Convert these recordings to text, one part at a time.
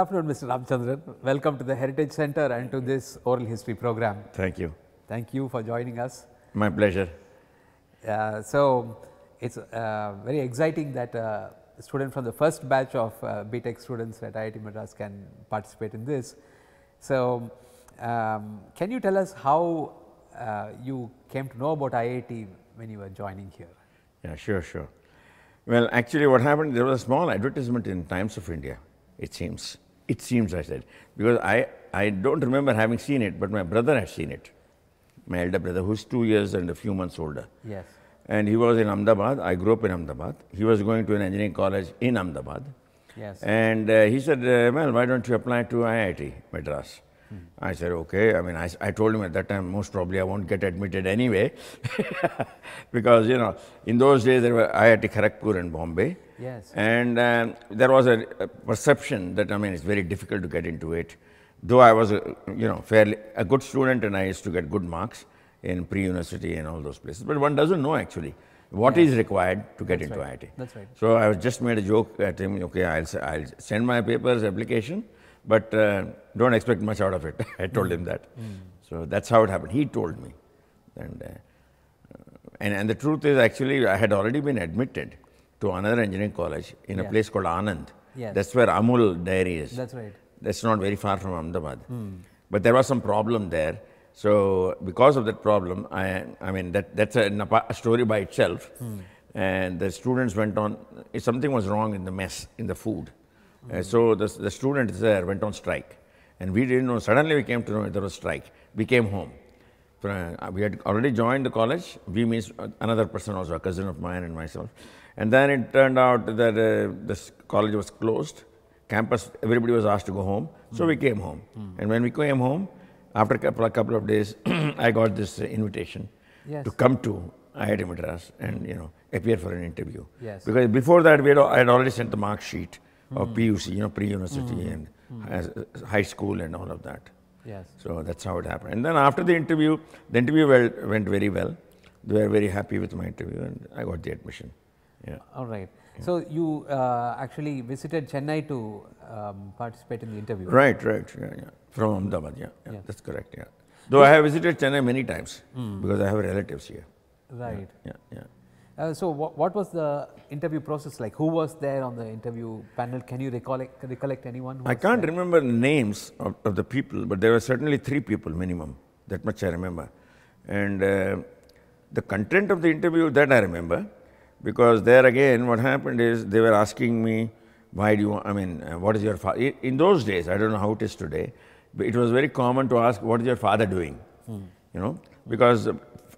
afternoon, Mr. Ramchandran. Welcome to the Heritage Center and to this oral history program. Thank you. Thank you for joining us. My pleasure. Uh, so, it's uh, very exciting that uh, a student from the first batch of uh, BTech students at IIT Madras can participate in this. So, um, can you tell us how uh, you came to know about IIT when you were joining here? Yeah, sure, sure. Well, actually, what happened, there was a small advertisement in Times of India, it seems. It seems, I said, because I, I don't remember having seen it, but my brother had seen it. My elder brother, who's two years and a few months older. Yes. And he was in Ahmedabad. I grew up in Ahmedabad. He was going to an engineering college in Ahmedabad. Yes. And uh, he said, uh, well, why don't you apply to IIT Madras? I said, okay. I mean, I, I told him at that time, most probably I won't get admitted anyway. because, you know, in those days there were IIT Kharagpur and Bombay. Yes. And um, there was a, a perception that, I mean, it's very difficult to get into it. Though I was, a, you know, fairly a good student and I used to get good marks in pre-university and all those places. But one doesn't know actually what is required to get into right. IIT. That's right. So I was just made a joke at him, okay, I'll, I'll send my papers, application, but uh, don't expect much out of it. I told him that. So that's how it happened. He told me. And, uh, and, and the truth is, actually, I had already been admitted to another engineering college in a place called Anand. Yes. That's where Amul Dairy is. That's right. That's not very far from Ahmedabad. But there was some problem there. So because of that problem, I, I mean, that, that's a, a story by itself. And the students went on, something was wrong in the mess, in the food. Uh, so the, the students there went on strike. And we didn't know, suddenly we came to know there was strike. We came home. Uh, We had already joined the college. We means uh, another person also, a cousin of mine and myself. And then it turned out that uh, this college was closed. Campus, everybody was asked to go home. So we came home. And when we came home, after a couple, a couple of days, I got this uh, invitation Yes. to come to IIT Madras and you know appear for an interview. Yes. Because before that, we had, I had already sent the mark sheet of PUC, you know, pre-university and as- uh, high school and all of that. Yes. So that's how it happened. And then after the interview, the interview well, went very well. They were very happy with my interview, and I got the admission. Yeah. All right. So, you uh, actually visited Chennai to um, participate in the interview. Right, right. Yeah, yeah. From Ahmedabad. Yeah, yeah, Yeah. that's correct. Yeah. Though I have visited Chennai many times because I have relatives here. Right. Yeah, yeah. Uh, so, what, what was the interview process like? Who was there on the interview panel? Can you recollect, recollect anyone? Who I can't there? remember the names of, of the people, but there were certainly three people minimum. That much I remember. And uh, the content of the interview, that I remember, because there again, what happened is they were asking me, why do you, I mean, uh, what is your father? In those days, I don't know how it is today, but it was very common to ask, what is your father doing? You know, because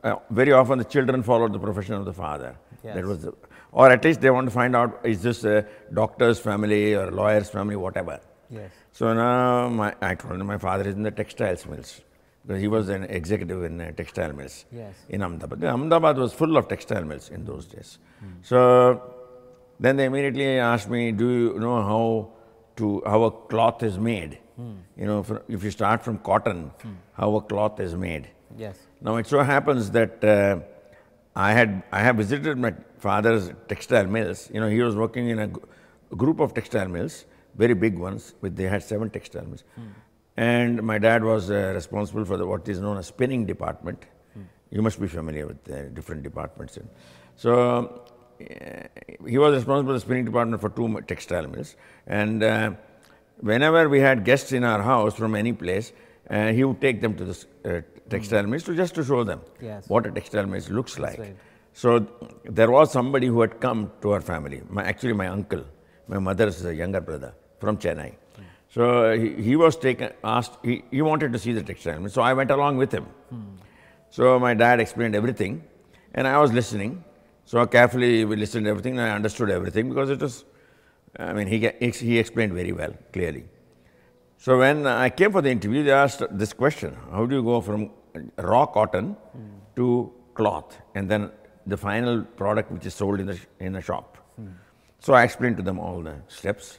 uh, very often the children followed the profession of the father. That was the, or at least they want to find out, is this a doctor's family or lawyer's family, whatever. Yes. So now my, I told him my father is in the textiles mills because he was an executive in uh, textile mills Yes. in Ahmedabad. The Ahmedabad was full of textile mills in those days. So then they immediately asked me, "Do you know how to how a cloth is made? You know, if you start from cotton, how a cloth is made." Yes. Now it so happens that uh, I had I have visited my father's textile mills. You know, he was working in a group of textile mills, very big ones. With they had seven textile mills, and my dad was uh, responsible for the, what is known as spinning department. You must be familiar with the different departments. And so uh, he was responsible for the spinning department for two textile mills, and. Uh, whenever we had guests in our house from any place, uh, he would take them to the uh, textile mills to just to show them Yes. what a textile mills looks like. right. So there was somebody who had come to our family. My, actually, my uncle, my mother's younger brother from Chennai. So uh, he, he was taken, asked, he, he wanted to see the textile mill. So I went along with him. So my dad explained everything, and I was listening. So carefully we listened to everything, and I understood everything because it was, I mean, he, he explained very well, clearly. So when I came for the interview, they asked this question: How do you go from raw cotton to cloth, and then the final product which is sold in the in a shop? So I explained to them all the steps.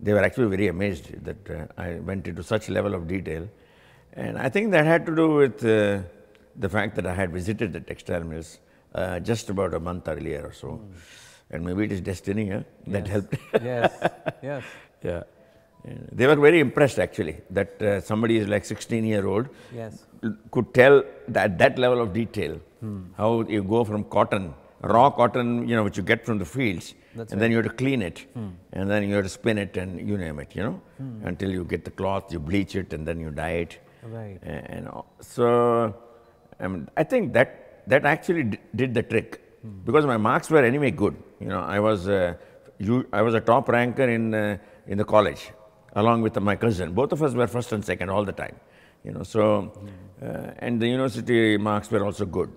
They were actually very amazed that uh, I went into such level of detail, and I think that had to do with uh, the fact that I had visited the textile mills uh, just about a month earlier or so, and maybe it is destiny huh, that Yes. helped. yes. Yes. yeah, they were very impressed actually that uh, somebody is like 16 year old Yes. could tell that that level of detail how you go from cotton raw cotton you know which you get from the fields That's and then you have to clean it and then you have to spin it and you name it you know until you get the cloth you bleach it and then you dye it. Right. and so I, mean, I think that that actually d- did the trick because my marks were anyway good. You know I was uh, you, I was a top ranker in uh, in the college along with my cousin. Both of us were first and second all the time you know so uh, and the university marks were also good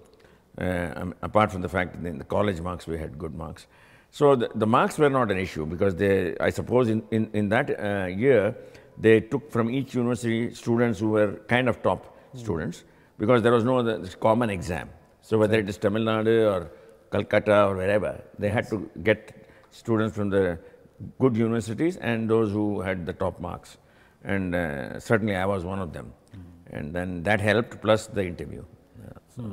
uh, um, apart from the fact that in the college marks we had good marks. So the, the marks were not an issue because they i suppose in, in, in that uh, year they took from each university students who were kind of top students because there was no other common exam. So whether it is tamil nadu or calcutta or wherever they had to get students from the good universities and those who had the top marks and uh, certainly i was one of them and then that helped plus the interview Yeah, so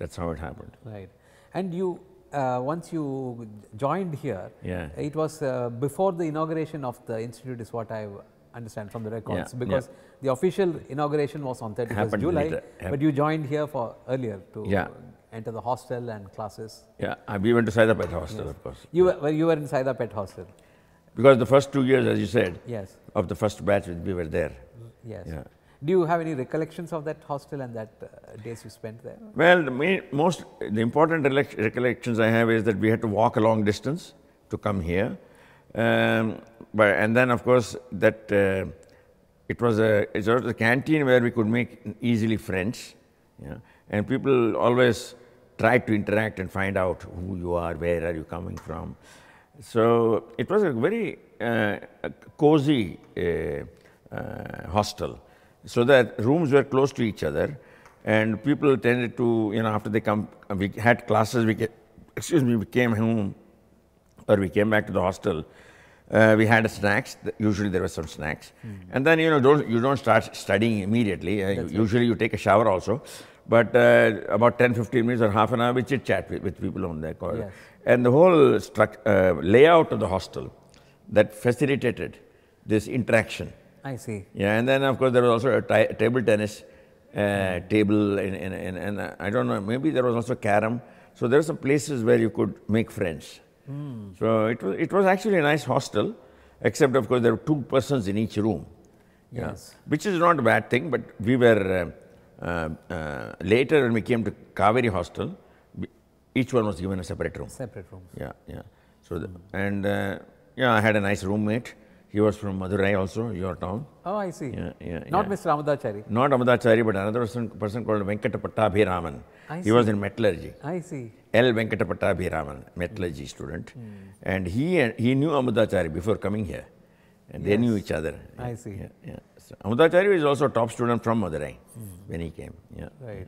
that's how it happened Right. And you, uh, once you joined here, Yeah. it was uh, before the inauguration of the institute, is what I understand from the records. Yeah, Because the official inauguration was on 31st Happened July, later, but you joined here for earlier to Yeah. enter the hostel and classes. yeah uh, we went to Saidapet hostel of course You were, well, you were in Saidapet Hostel. Because the first two years as you said Yes. of the first batch we were there Yes. Yeah. Do you have any recollections of that hostel and that uh, days you spent there? Well, the main, most the important recollections I have is that we had to walk a long distance to come here, um, but and then of course that uh, it was a it was a canteen where we could make easily friends, yeah, and people always tried to interact and find out who you are, where are you coming from. So it was a very uh, cozy uh, uh, hostel, so that rooms were close to each other, and people tended to, you know, after they come, we had classes, we get, excuse me, we came home, or we came back to the hostel. Uh, we had snacks. Usually there were some snacks, and then you know don't, you don't start studying immediately. Uh, usually you take a shower also, but uh, about 10, 15 minutes or half an hour we chit chat with, with people on the corridor. Yes. And the whole uh, layout of the hostel that facilitated this interaction. I see. Yeah, and then of course there was also a table tennis uh, table, and, and, and, and uh, I don't know, maybe there was also carom. So there were some places where you could make friends. So it was, it was actually a nice hostel, except of course there were two persons in each room. Yeah, Yes. Which is not a bad thing, but we were, uh, uh, uh, later when we came to Kaveri hostel, each one was given a separate room. Separate rooms. Yeah, yeah. So, the, and uh, yeah, I had a nice roommate. He was from Madurai also, your town. Oh, I see. Yeah, yeah, Not yeah. Mr. Amadachari. Not Amadachari, but another person, person called Venkata Pattabhiraman. I He was in metallurgy. I see. L. Venkata Pattabhiraman, metallurgy student. Hmm. And he, he knew Amadachari before coming here. And they knew each other. I see. Yeah, yeah. So, Amadachari is also a top student from Madurai Hmm. when he came. Yeah. Right.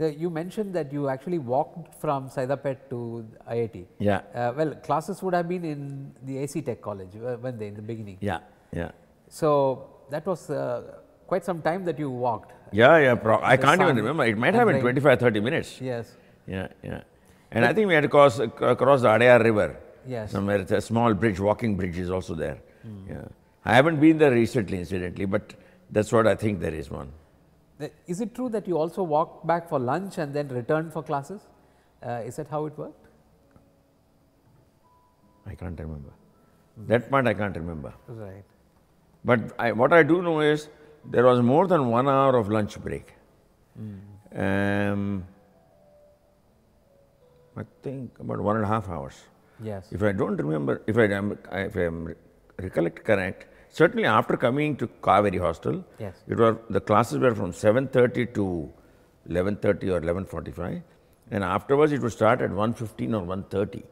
Uh, You mentioned that you actually walked from Saidapet to IIT. Yeah. Uh, well, classes would have been in the AC Tech College, uh, weren't they, in the beginning? Yeah, yeah. So that was uh, quite some time that you walked. Yeah, yeah. Pro- I can't even remember. It might have been 25, 30 minutes. Yes. Yeah, yeah. And I think we had to cross, uh, cross the Adyar River. Yes. Somewhere, it's a small bridge, walking bridge is also there. Yeah. I haven't been there recently, incidentally, but that's what I think there is one. Is it true that you also walked back for lunch and then returned for classes? Uh, is that how it worked? I can't remember. That part I can't remember. Right. But I, what I do know is there was more than one hour of lunch break. Um, I think about one and a half hours. Yes. If I don't remember, if I am, if I am recollect correct, certainly after coming to Kaveri Hostel, Yes. it was the classes were from 7:30 to 11:30 or 11:45, and afterwards it would start at 1:15 or 1:30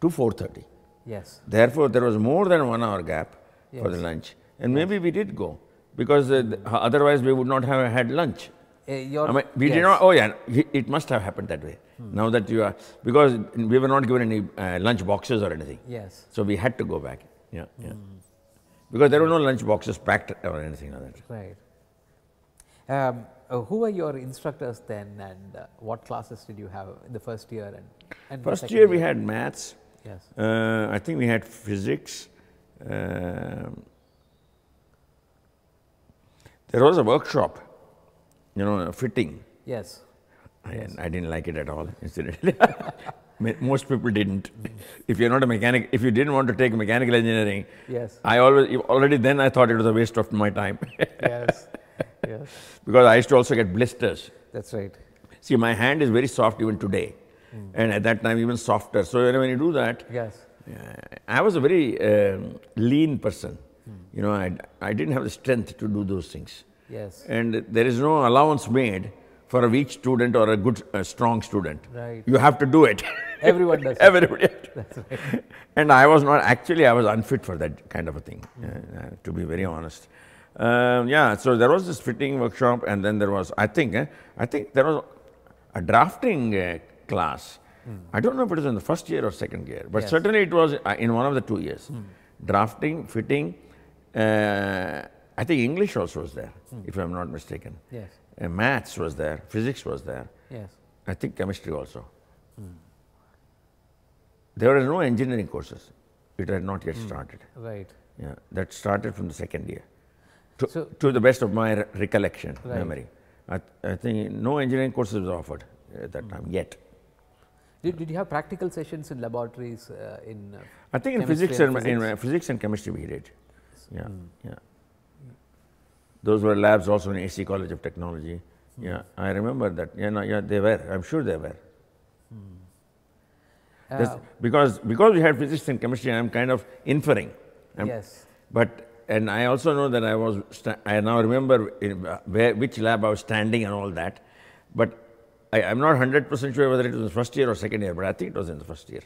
to 4:30. Yes. Therefore, there was more than one hour gap for the lunch, and maybe we did go because uh, th- otherwise we would not have had lunch. Uh, I mean, we yes. did not. Oh yeah, it must have happened that way. Now that you are, because we were not given any uh, lunch boxes or anything, Yes. so we had to go back. Yeah, yeah because there were no lunch boxes packed or anything like that. Right. Um, uh, who were your instructors then and uh, what classes did you have in the first year? and, and First year we year? had maths. Yes. Uh, I think we had physics. Um, there was a workshop, you know, fitting. Yes. Yes. I didn't like it at all, incidentally. Most people didn't. If you're not a mechanic, if you didn't want to take mechanical engineering, Yes. I always already then I thought it was a waste of my time yes. Yes. because I used to also get blisters. That's right. See, my hand is very soft even today, and at that time even softer. So when you do that, Yes. I was a very um, lean person. You know, I, I didn't have the strength to do those things. Yes. And there is no allowance made for a weak student or a good, uh, strong student. Right. You have to do it. Everyone does. it. Everybody. And I was not, actually, I was unfit for that kind of a thing, uh, uh, to be very honest. Um, yeah, so there was this fitting workshop, and then there was, I think, eh, I think there was a drafting uh, class. I don't know if it was in the first year or second year, but Yes. certainly it was uh, in one of the two years. Drafting, fitting, uh, I think English also was there, if I'm not mistaken. Yes. Uh, maths was there, physics was there, Yes. I think chemistry also. There were no engineering courses. It had not yet started. Right. Yeah, that started from the second year. To, So- to the best of my re- recollection, Right. memory. I, I think no engineering courses were offered at that time yet. Did, did you have practical sessions in laboratories uh, in uh, I think in physics and and, in physics? uh, physics and chemistry we did. Yeah, yeah. Those were labs also in AC College of Technology. Yeah, I remember that. Yeah, no, yeah, they were. I'm sure they were. That's- uh, because because we had physics and chemistry, I'm kind of inferring. I'm- yes. But and I also know that I was. Sta- I now remember in, uh, where which lab I was standing and all that. But I, I'm not hundred percent sure whether it was the first year or second year. But I think it was in the first year.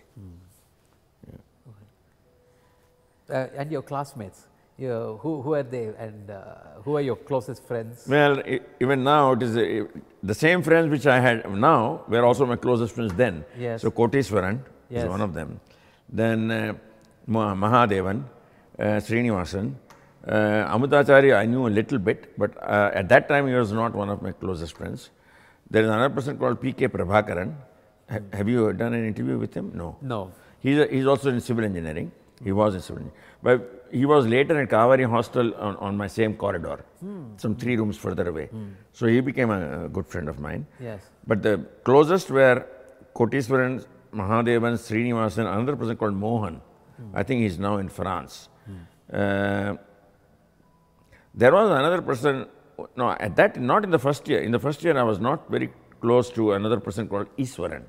Uh, and your classmates, you, who, who are they and uh, who are your closest friends? Well, even now it is uh, the same friends which I had now were also my closest friends then. Yes. So Koteswaran Yes. is one of them. Then uh, Mahadevan, uh, Srinivasan, uh, Amutacharya I knew a little bit, but uh, at that time he was not one of my closest friends. There is another person called P.K. Prabhakaran. Ha- have you done an interview with him? No. No. He's, a, he's also in civil engineering. He was in civil engineering. But he was later in Kaveri Hostel on, on my same corridor, hmm. some three rooms further away. Hmm. So he became a, a good friend of mine. Yes. But the closest were Koteswaran, Mahadevan, Srinivasan, another person called Mohan. Hmm. I think he's now in France. Uh, there was another person, no, at that, not in the first year. In the first year, I was not very close to another person called Iswaran.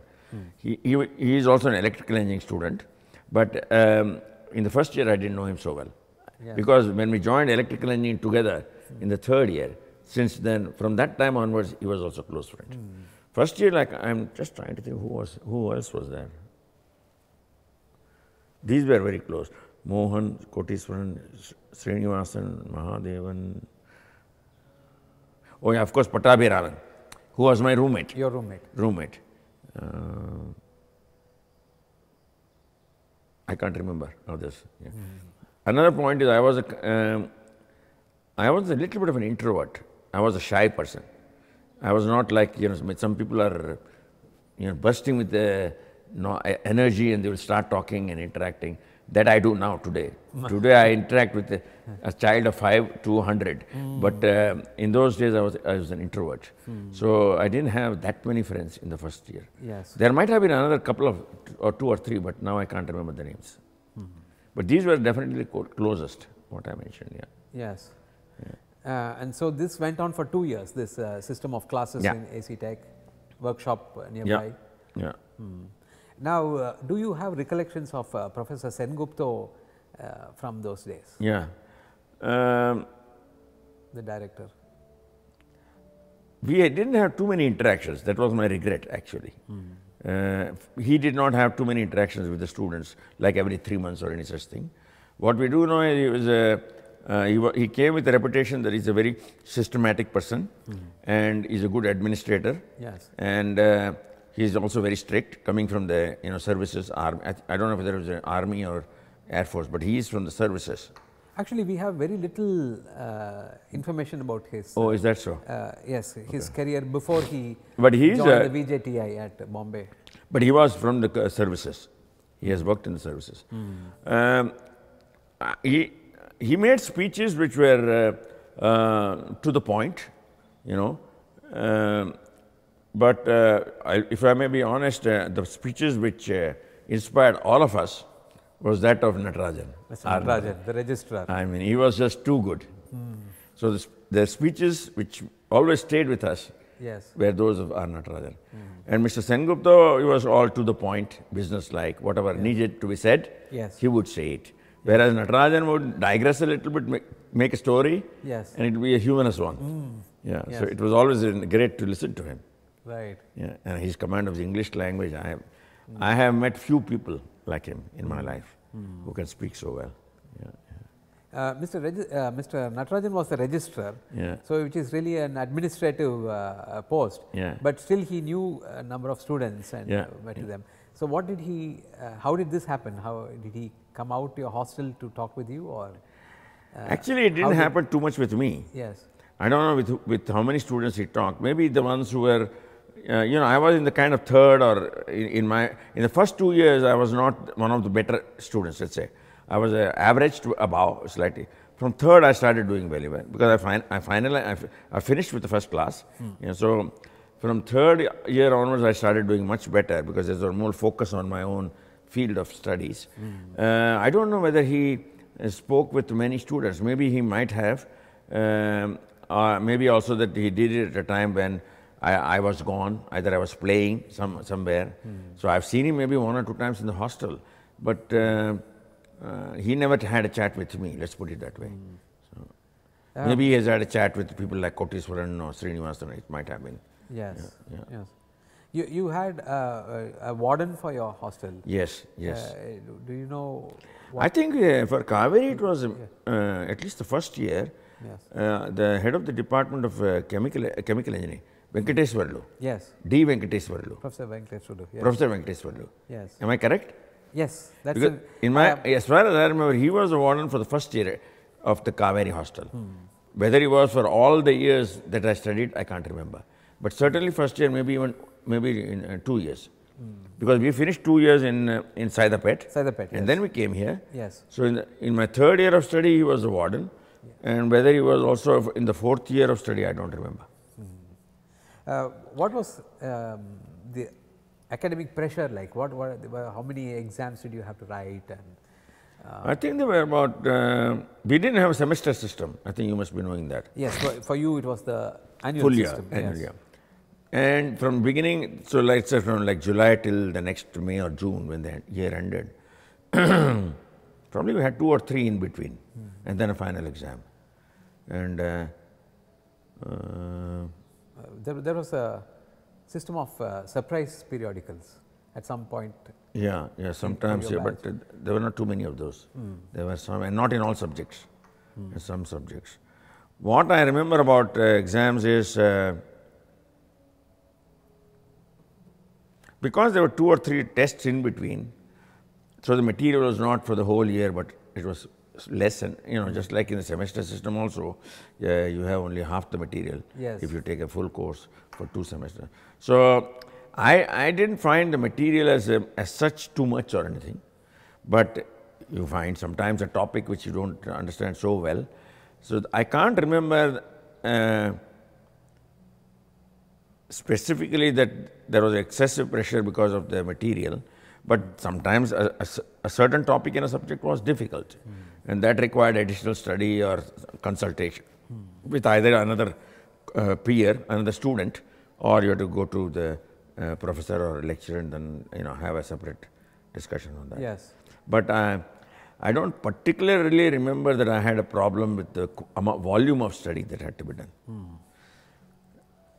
He, he, he is also an electrical engineering student, but um, in the first year, I didn't know him so well. Yeah. Because when we joined electrical engineering together in the third year, since then, from that time onwards, he was also close friend. First year, like, I'm just trying to think who was, who else was there. These were very close. Mohan, Koteswaran, S- Srinivasan, Mahadevan. Oh yeah, of course, Pattabhiraman, who was my roommate. Your roommate. Roommate. Uh, I can't remember others. Yeah. Another point is I was a, um, I was a little bit of an introvert. I was a shy person. I was not like you know some people are you know bursting with the no, e- energy and they will start talking and interacting. That I do now today. today I interact with a, a child of five to hundred. But um in those days I was I was an introvert. So I didn't have that many friends in the first year. Yes. There might have been another couple of or two or three, but now I can't remember the names. But these were definitely co- closest. What I mentioned. Yeah. Yes. Uh, and so this went on for two years, this uh, system of classes Yeah. in AC Tech, workshop uh, nearby. Yeah. Yeah. Now, uh, do you have recollections of uh, Professor Sengupta uh, from those days, Yeah. Um, the director? we didn't have too many interactions. That was my regret, actually. Uh, he did not have too many interactions with the students, like every three months or any such thing. What we do know is he was uh, he, he came with a reputation that he's a very systematic person and he's a good administrator. Yes. And uh, he's also very strict, coming from the you know services. Army. I, I don't know whether it was an army or air force, but he is from the services. Actually, we have very little uh, information about his. Oh, is that so? Uh, yes, his career before he But he joined a- the VJTI at Bombay. But he was from the uh, services. He has worked in the services. Um, uh, he, he made speeches which were uh, uh, to the point, you know. Um, but uh, I, if I may be honest, uh, the speeches which uh, inspired all of us was that of Natarajan. Mr. Natarajan, the registrar. I mean, he was just too good. So the, the speeches which always stayed with us Yes. were those of R. Natarajan. And Mr. Sengupta, he was all to the point, business-like, whatever needed to be said, Yes. he would say it. Whereas Natarajan would digress a little bit, make, make a story, Yes. and it would be a humorous one. Yeah, so it was always great to listen to him. Right. Yeah, and his command of the English language, I have, I have met few people like him in my life who can speak so well. Yeah, Uh, Mr. Regi- uh, Mr. Natarajan was the registrar, Yeah. so which is really an administrative uh, uh, post. Yeah. But still, he knew a number of students and Yeah, uh, met with them. So, what did he? Uh, how did this happen? How did he come out to your hostel to talk with you, or? Uh, Actually, it didn't did- happen too much with me. Yes. I don't know with, with how many students he talked. Maybe the ones who were, uh, you know, I was in the kind of third or in, in my, in the first two years, I was not one of the better students, let's say. I was uh, average to above slightly. From third, I started doing very well because I, fin- I finally, I, I finished with the first class. You know, so from third year onwards, I started doing much better because there was more focus on my own field of studies. Uh, I don't know whether he uh, spoke with many students. Maybe he might have. Um, uh, maybe also that he did it at a time when I, I was gone, either I was playing some, somewhere. So I've seen him maybe one or two times in the hostel, but uh, uh, he never had a chat with me, let's put it that way. So Ah. maybe he has had a chat with people like Koteswaran or Srinivasan, it might have been. Yes. yeah. Yes. You you had uh, a, a warden for your hostel. Yes, yes. Uh, do- you know? I think uh, for Kaveri it was uh, at least the first year, Yes. uh, the head of the department of uh, chemical, uh, chemical engineering, Venkateswarlu, Yes. D. Venkateswarlu, Professor Venkateswarlu. Yes. Professor Venkateswarlu. yes. Am I correct? Yes. That's Because a- in my, as far as I remember, he was the warden for the first year of the Kaveri hostel. Whether he was for all the years that I studied, I can't remember. But certainly first year, maybe even maybe in uh, two years, because we finished two years in uh, in Saidapet, Saidapet, and yes. then we came here. Yes. So in, the, in my third year of study, he was the warden, and whether he was also in the fourth year of study, I don't remember. Uh, what was um, the academic pressure like? What, what were- how many exams did you have to write? And uh, I think there were about. Uh, we didn't have a semester system. I think you must be knowing that. yes, for, for you it was the annual full year, system. annual yes. year. And from beginning, so like say from like July till the next May or June when the year ended, probably we had two or three in between, and then a final exam. And uh, Uh, there, there was a system of uh, surprise periodicals at some point. yeah, yeah, sometimes, yeah, but uh, there were not too many of those. There were some, and not in all subjects, in some subjects. What I remember about uh, exams is uh, because there were two or three tests in between, so the material was not for the whole year, but it was less, and you know, just like in the semester system also, yeah, you have only half the material Yes. if you take a full course for two semesters. So I, I didn't find the material as, a, as such too much or anything, but you find sometimes a topic which you don't understand so well. So I can't remember uh, specifically that there was excessive pressure because of the material, but sometimes a certain topic in a subject was difficult, and that required additional study or consultation with either another uh, peer, another student, or you have to go to the uh, professor or lecturer and then you know have a separate discussion on that. Yes. But uh, I don't particularly remember that I had a problem with the volume of study that had to be done.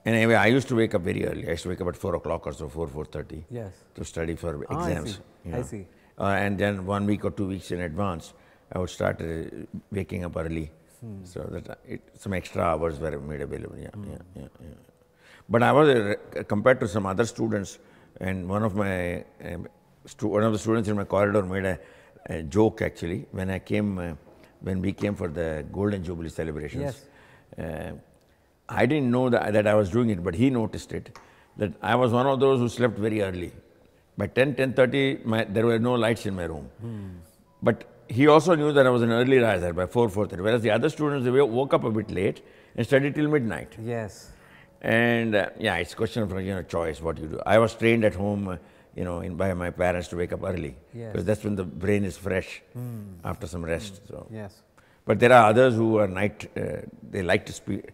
And anyway, I used to wake up very early. I used to wake up at 4 o'clock or so, 4, 4.30 Yes. to study for Ah, I exams. see. you I see. Uh, and then one week or two weeks in advance, I would start uh, waking up early Hmm. so that it, some extra hours were made available. Yeah, yeah, yeah, yeah. But I was, uh, compared to some other students, and one of my, um, stu- one of the students in my corridor made a, a joke actually when I came, uh, when we came for the Golden Jubilee celebrations. Uh, I didn't know that, that I was doing it, but he noticed it, that I was one of those who slept very early. By 10, 10.30, my, there were no lights in my room. But he also knew that I was an early riser by 4, 4.30, whereas the other students, they woke up a bit late and studied till midnight. Yes. And uh, yeah, it's a question of you know choice what you do. I was trained at home, uh, you know, in, by my parents to wake up early Yes. because that's when the brain is fresh after some rest. So, Yes. but there are others who are night. Uh, they like to spe-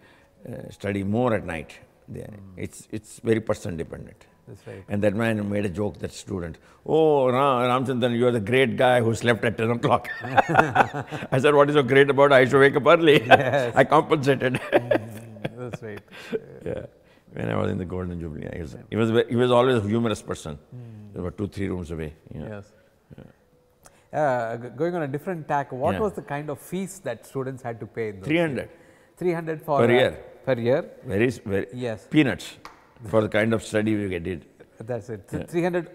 uh, study more at night. They, It's it's very person dependent. That's right. And that man made a joke, that student, oh, Ra- Ramchandran, you are the great guy who slept at 10 o'clock. I said, what is so great about it? I used to wake up early. I compensated. That's right. yeah. When I was in the Golden Jubilee, he was, he was, he was always a humorous person. There were two, three rooms away. Yeah. Yes. Uh, going on a different tack, what Yeah. was the kind of fees that students had to pay? in those 300 days? 300 for Per uh, year. Per year. very, very Yes. peanuts for the kind of study we get did. That's it. Th- 300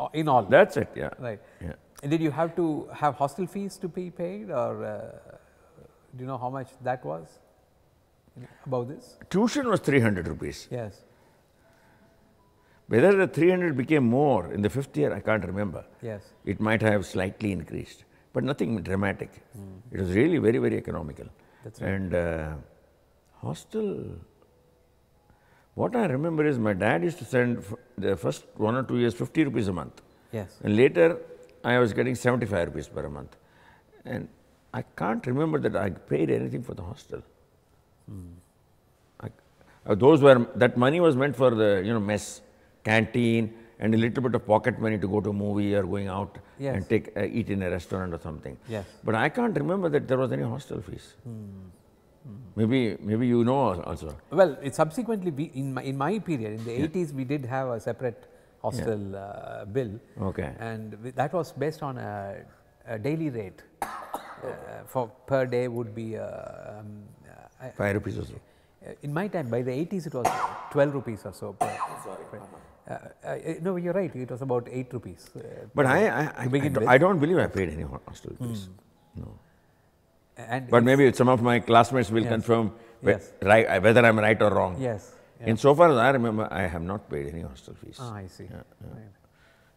o- in all. That's it, yeah. right. Yeah. And did you have to have hostel fees to be paid, or uh, do you know how much that was? About this? Tuition was 300 rupees. Yes. Whether the 300 became more in the fifth year, I can't remember. Yes. It might have slightly increased, but nothing dramatic. It was really very, very economical. That's right. And uh, hostel, what I remember is my dad used to send the first one or two years 50 rupees a month. Yes. And later, I was getting 75 rupees per month. And I can't remember that I paid anything for the hostel. I, uh, those were, that money was meant for the, you know, mess, canteen, and a little bit of pocket money to go to a movie or going out Yes. and take, uh, eat in a restaurant or something. Yes. But I can't remember that there was any hostel fees. Maybe, maybe you know also. Well, it subsequently, we, in, my, in my period, in the 80s, we did have a separate hostel uh, bill. Okay. And that was based on a, a daily rate. Uh, for per day would be, uh, um, uh, Five rupees or so. Uh, In my time, by the 80s, it was 12 rupees or so. Per, per- uh, uh, no, you're right. It was about 8 rupees. Uh, But I, I, I, I, don't. I don't believe I paid any hostel fees. No. And But maybe some of my classmates will Yes. confirm Yes. right, whether I'm right or wrong. Yes. yeah. In so far as I remember, I have not paid any hostel fees. Ah, I see. Right.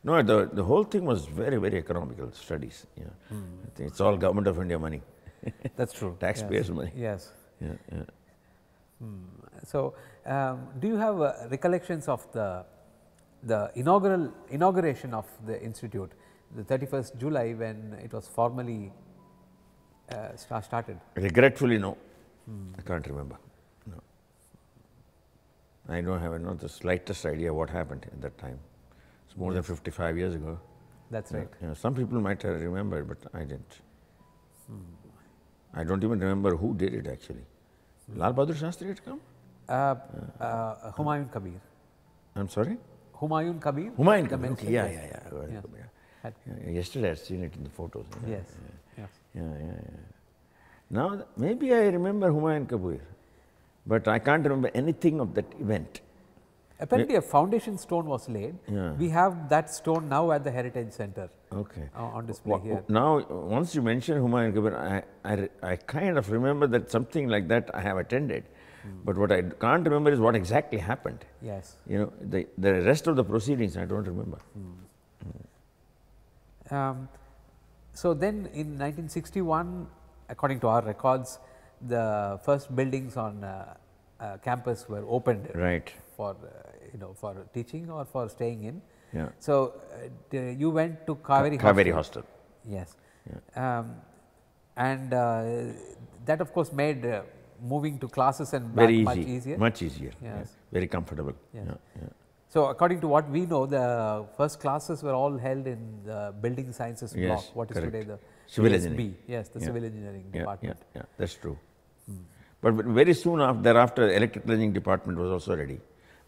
No, the, the whole thing was very, very economical studies. Yeah. I think it's all government of India money. That's true. Taxpayers' yes. money. Yes. Yeah, yeah. So, um, do you have uh, recollections of the the inaugural inauguration of the institute, the 31st July, when it was formally uh, sta- started? Regretfully, no. I can't remember. No. I don't have not the slightest idea what happened at that time. It's more than 55 years ago. That's right. Yeah, some people might have remembered, but I didn't. I don't even remember who did it actually. Lal Bahadur Shastri had come? Uh, uh, Humayun Kabir. I'm sorry? Humayun Kabir. Humayun Kabir. Okay, yeah, yes. yeah, yeah. Yeah. Yeah. Yeah, Yesterday I'd seen it in the photos. Yeah, Yes. Yes. Yeah, yeah, yeah. Now, maybe I remember Humayun Kabir, but I can't remember anything of that event. Apparently, a foundation stone was laid. Yeah. We have that stone now at the Heritage Center Okay. uh, on display here. Now, once you mention Humayun Kabir, I, I, I kind of remember that something like that I have attended. But what I can't remember is what exactly happened. Yes. You know, the, the rest of the proceedings I don't remember. Um, so then in 1961, according to our records, the first buildings on uh, uh, campus were opened Right. for uh, you know for teaching or for staying in. Yeah. So uh, you went to Kaveri Kaveri Hostel. Hostel. Yes. Um, and uh, that of course made uh, moving to classes and back Very much easier. Much easier. yeah. Yes. Very comfortable. Yes. Yeah, yeah. So according to what we know, the first classes were all held in the building sciences Yes, block. What is correct. today the Civil engineering. Yes, the Yeah. civil engineering Yeah, department. Yeah, yeah, that's true. But very soon after, thereafter, electrical engineering department was also ready.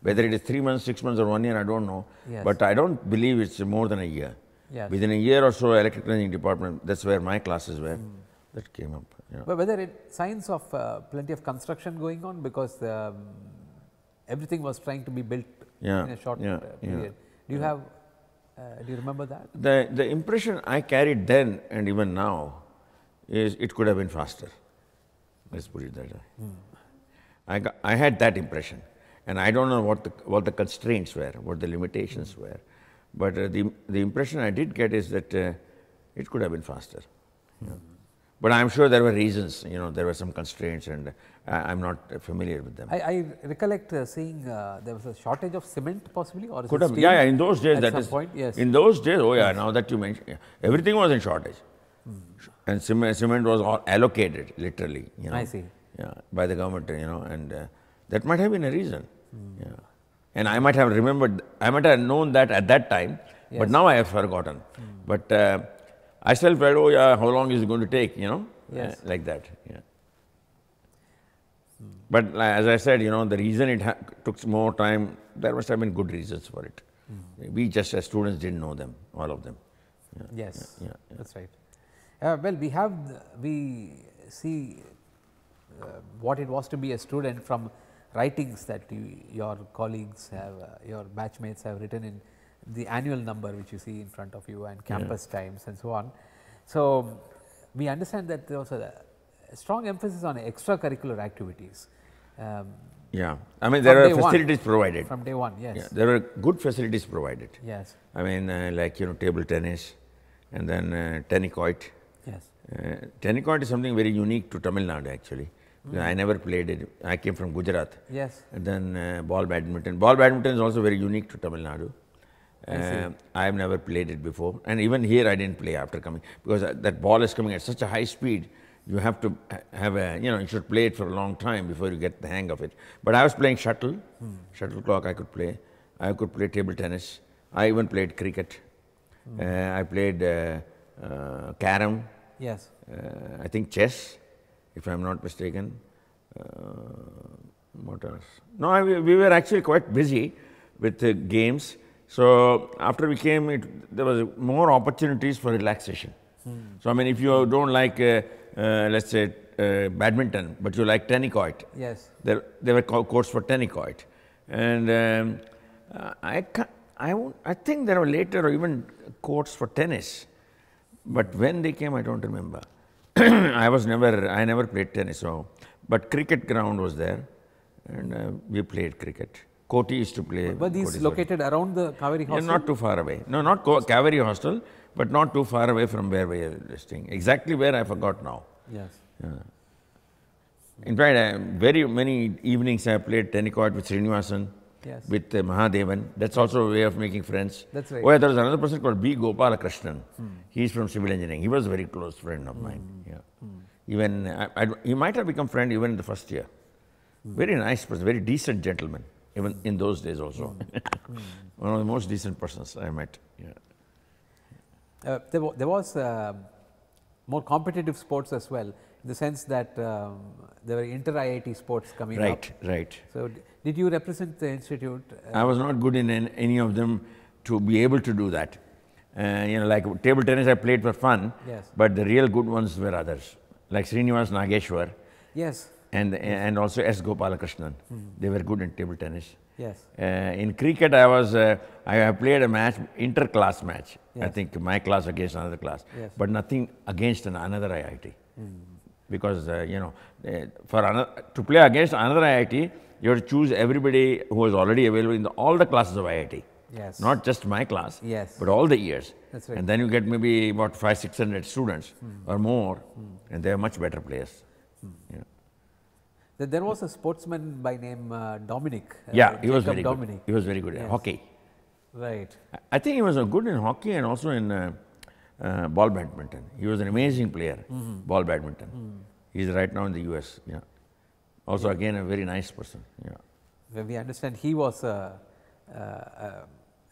Whether it is three months, six months, or one year, I don't know. Yes. But I don't believe it's more than a year. Yes. Within a year or so, electrical engineering department, that's where my classes were, that came up. But whether it signs of uh, plenty of construction going on because um, everything was trying to be built Yeah, in a short yeah, uh, yeah. Do you have? Uh, do you remember that? The, the impression I carried then and even now is it could have been faster. Let's put it that way. I, got, I had that impression. And I don't know what the, what the constraints were, what the limitations were. But uh, the, the impression I did get is that uh, it could have been faster. Yeah. But I'm sure there were reasons, you know, there were some constraints and I, am not familiar with them. I, I recollect uh, seeing uh, there was a shortage of cement possibly or Could have, yeah, yeah, in those days at that some is, point, yes. in those days, oh yeah, yes. now that you mention, yeah, everything was in shortage. Hmm. And cement, cement was all allocated literally, you know. I see. Yeah, by the government, you know, and uh, that might have been a reason. Hmm. Yeah. And I might have remembered, I might have known that at that time, yes. but now I have forgotten. Hmm. But uh, I still felt, oh yeah, how long is it going to take, you know, yes. Uh, like that. Yeah. But as I said, you know, the reason it took more time, there must have been good reasons for it. Mm. We just as students didn't know them, all of them. Yeah, yes, yeah, yeah, that's right. Uh, well, we have, we see uh, what it was to be a student from writings that you, your colleagues have, uh, your batchmates have written in the annual number which you see in front of you and campus yeah. times and so on. So, we understand that there was a, a strong emphasis on extracurricular activities. Um, yeah, I mean there are facilities one, provided from day one. Yes, yeah, there are good facilities provided. Yes, I mean uh, like you know table tennis, and then uh, tenicoit. Yes, uh, tenicoit is something very unique to Tamil Nadu actually. Mm. I never played it. I came from Gujarat. Yes, and then uh, ball badminton. Ball badminton is also very unique to Tamil Nadu. Uh, I have never played it before, and even here I didn't play after coming because uh, that ball is coming at such a high speed you have to have a, you know, you should play it for a long time before you get the hang of it. But I was playing shuttle, hmm. shuttlecock I could play. I could play table tennis. I even played cricket. Hmm. Uh, I played uh, uh, carom. Yes. Uh, I think chess, if I'm not mistaken. Uh, what else? No, I, we were actually quite busy with the games. So after we came, it, there was more opportunities for relaxation. Hmm. So I mean, if you don't like uh, uh, let's say, uh, badminton, but you like tenicoit. Yes. There, there were courts for tenicoit. And um, I, I, I think there were later or even courts for tennis. But when they came, I don't remember. I was never, I never played tennis. So, but cricket ground was there, and uh, we played cricket. Koti used to play. But these located around the Kaveri hostel? Yeah, not too far away. No, not Kaveri hostel but not too far away from where we are staying. Exactly where I forgot now. Yes. Yeah. In fact, uh, very many evenings I played tenicoit with Srinivasan, yes. with uh, Mahadevan. That's also a way of making friends. That's right. Oh, yeah, there was another person called B. Gopalakrishnan. Hmm. He's from civil engineering. He was a very close friend of mine. Hmm. Yeah. Hmm. Even I, I, he might have become friend even in the first year. Hmm. Very nice person, very decent gentleman. Even in those days also. Hmm. One of the most decent persons I met. Yeah. Uh, there, there, was uh, more competitive sports as well in the sense that um, there were inter IIT sports coming right, up. Right, right. So, did you represent the institute? Uh, I was not good in any of them to be able to do that. Uh, you know, like table tennis, I played for fun. Yes. But the real good ones were others, like Srinivas Nageshwar. Yes. And and also S. Gopalakrishnan. Mm. They were good in table tennis. Yes. Uh, in cricket, I was uh, I have played a match, inter-class match. Yes. I think my class against another class, yes. but nothing against an, another IIT. Mm. Because uh, you know, uh, for another, to play against another IIT, you have to choose everybody who is already available in the, all the classes of IIT. Yes. Not just my class. Yes. But all the years. That's right. And then you get maybe about five, six hundred students mm. or more, mm. and they are much better players. Mm. Yeah. There was a sportsman by name uh, Dominic. Uh, yeah, he was very Dominic. good. He was very good at hockey. Right. I think he was good in hockey and also in uh, uh, ball badminton. He was an amazing player, mm -hmm. ball badminton. Mm. He's right now in the US. Yeah. Also, yeah. again, a very nice person. Yeah. When we understand, he was a,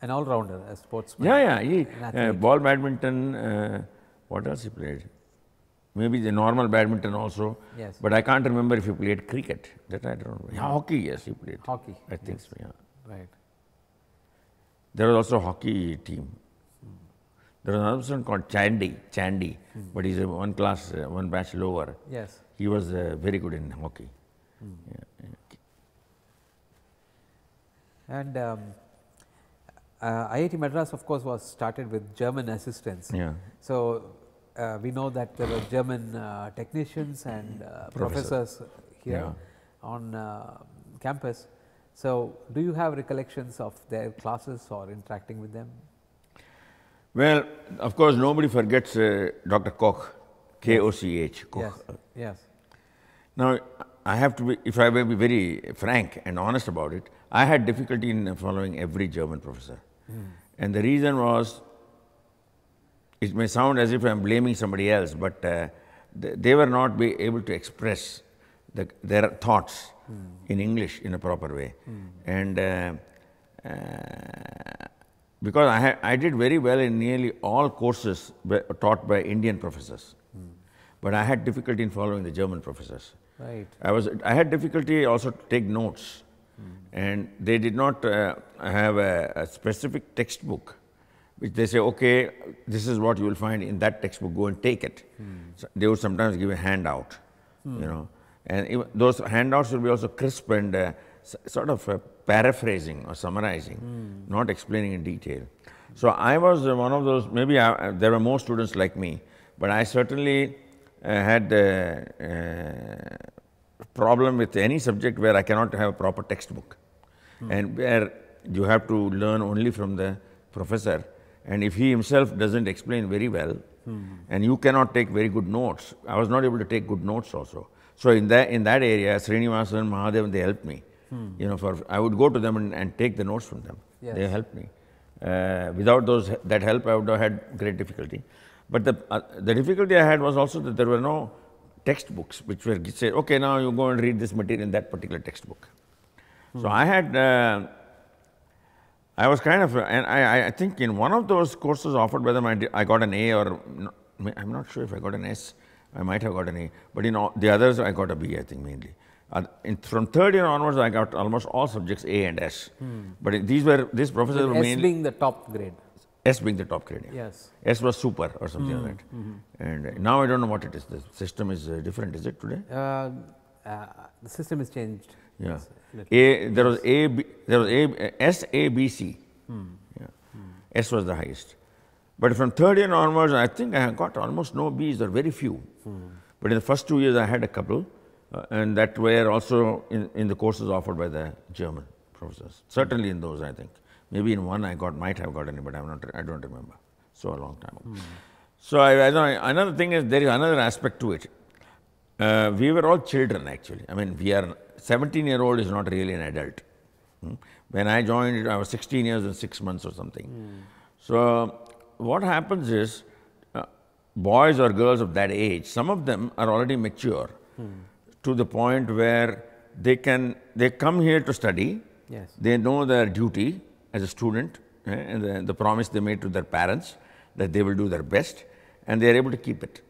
an all-rounder, a sportsman. Yeah, yeah. He, uh, ball badminton. Uh, what else he played? Maybe the normal badminton also. Yes. But I can't remember if he played cricket. That I don't know. Yeah, hockey, yes, he played. Hockey. I think yes. so, yeah. Right. There was also a hockey team. There was another person called Chandy, Chandy, hmm. but he's a one class, uh, one batch lower. Yes. He was uh, very good in hockey. Hmm. Yeah. And um, uh, IIT Madras, of course, was started with German assistance. Yeah. So we know that there were German uh, technicians and uh, professors here yeah. on uh, campus. So, do you have recollections of their classes or interacting with them? Well, of course, nobody forgets uh, Dr. Koch. K O C H. Yes. Yes. Now, I have to be, if I may be very frank and honest about it, I had difficulty in following every German professor. And the reason was, it may sound as if I'm blaming somebody else, but uh, th- they were not be able to express the, their thoughts in English in a proper way. And uh, uh, because I, ha- I did very well in nearly all courses taught by Indian professors, but I had difficulty in following the German professors. Right. I was I had difficulty also to take notes, and they did not uh, have a, a specific textbook, which they say, okay, this is what you will find in that textbook. Go and take it. So they would sometimes give a handout, you know, and those handouts will be also crisp and uh, sort of uh, paraphrasing or summarizing, not explaining in detail. So I was uh, one of those. Maybe I, uh, there were more students like me, but I certainly uh, had the uh, problem with any subject where I cannot have a proper textbook, and where you have to learn only from the professor. And if he himself doesn't explain very well, and you cannot take very good notes, I was not able to take good notes also. So in that in that area, Srinivasan, Mahadevan, they helped me. You know, for I would go to them and, and take the notes from them. They helped me. Uh, without those that help, I would have had great difficulty. But the uh, the difficulty I had was also that there were no textbooks which were said, okay, now you go and read this material in that particular textbook. So I had. Uh, I was kind of, and I, I think in one of those courses offered by them, I, did, I got an A or I'm not sure if I got an S. I might have got an A, but in all, the others I got a B, I think mainly. Uh, in, from third year onwards, I got almost all subjects A and S. But it- these were these professors were mainly. S being the top grade. S being the top grade. yeah. Yes. S was super or something like that. And uh, now I don't know what it is. The system is uh, different, is it today? Uh, uh, the system is changed. Yeah. A there was A B, there was A S A B C. Yeah. S was the highest. But from third year onwards, I think I got almost no Bs or very few. But in the first two years, I had a couple, uh, and that were also in, in the courses offered by the German professors. Certainly in those, I think. Maybe in one I got might have gotten it, but I'm not. I don't remember. So a long time ago. So I, I another thing is there is another aspect to it. Uh, we were all children actually. I mean, we are 17 year old is not really an adult. Hmm. When I joined, I was 16 years and six months or something. So what happens is, uh, boys or girls of that age, some of them are already mature to the point where they can they come here to study. Yes. They know their duty as a student eh, and the, the promise they made to their parents that they will do their best, and they are able to keep it.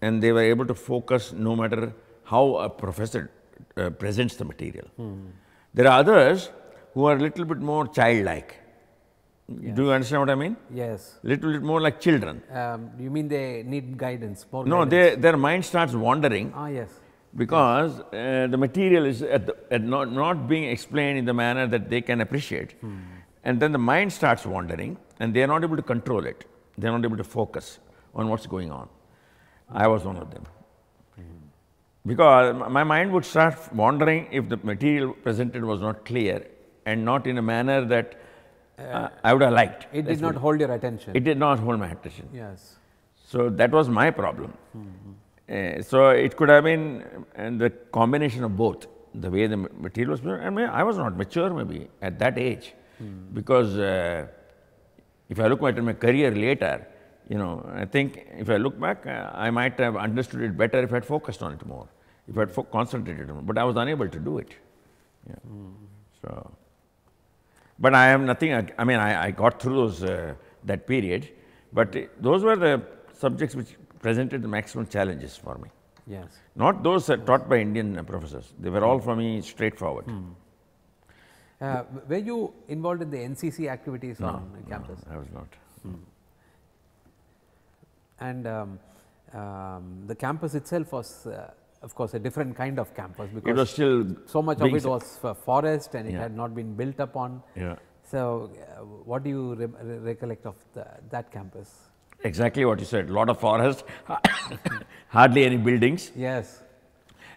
And they were able to focus no matter how a professor uh, presents the material. There are others who are a little bit more childlike. Do you understand what I mean? Yes. Little bit more like children. Um, you mean they need guidance? More No, guidance? they, their mind starts wandering Ah, yes. because uh, the material is at the, at not, not being explained in the manner that they can appreciate. And then the mind starts wandering and they are not able to control it. They are not able to focus on what's going on. I was one of them. Because my mind would start wandering if the material presented was not clear and not in a manner that uh, I would have liked. It did not hold your attention. It did not hold my attention. yes. So that was my problem. Uh, so it could have been and the combination of both, the way the material was. I mean, I was not mature maybe at that age, because uh, if I look at my career later, you know, I think if I look back, uh, I might have understood it better if I had focused on it more, if I had concentrated on it. But I was unable to do it. Yeah. So. But I have nothing, ag- I mean, I, I got through those, uh, that period, but uh, those were the subjects which presented the maximum challenges for me. Yes. Not those uh, taught by Indian professors. They were all for me straightforward. Uh, were you involved in the NCC activities on campus? I was not. And um, um, the campus itself was, uh, of course, a different kind of campus because It was still so much of it was for forest and it Yeah. had not been built upon. Yeah. So, uh, what do you re- re- recollect of the, that campus? exactly what you said. A lot of forest, hardly any buildings, Yes,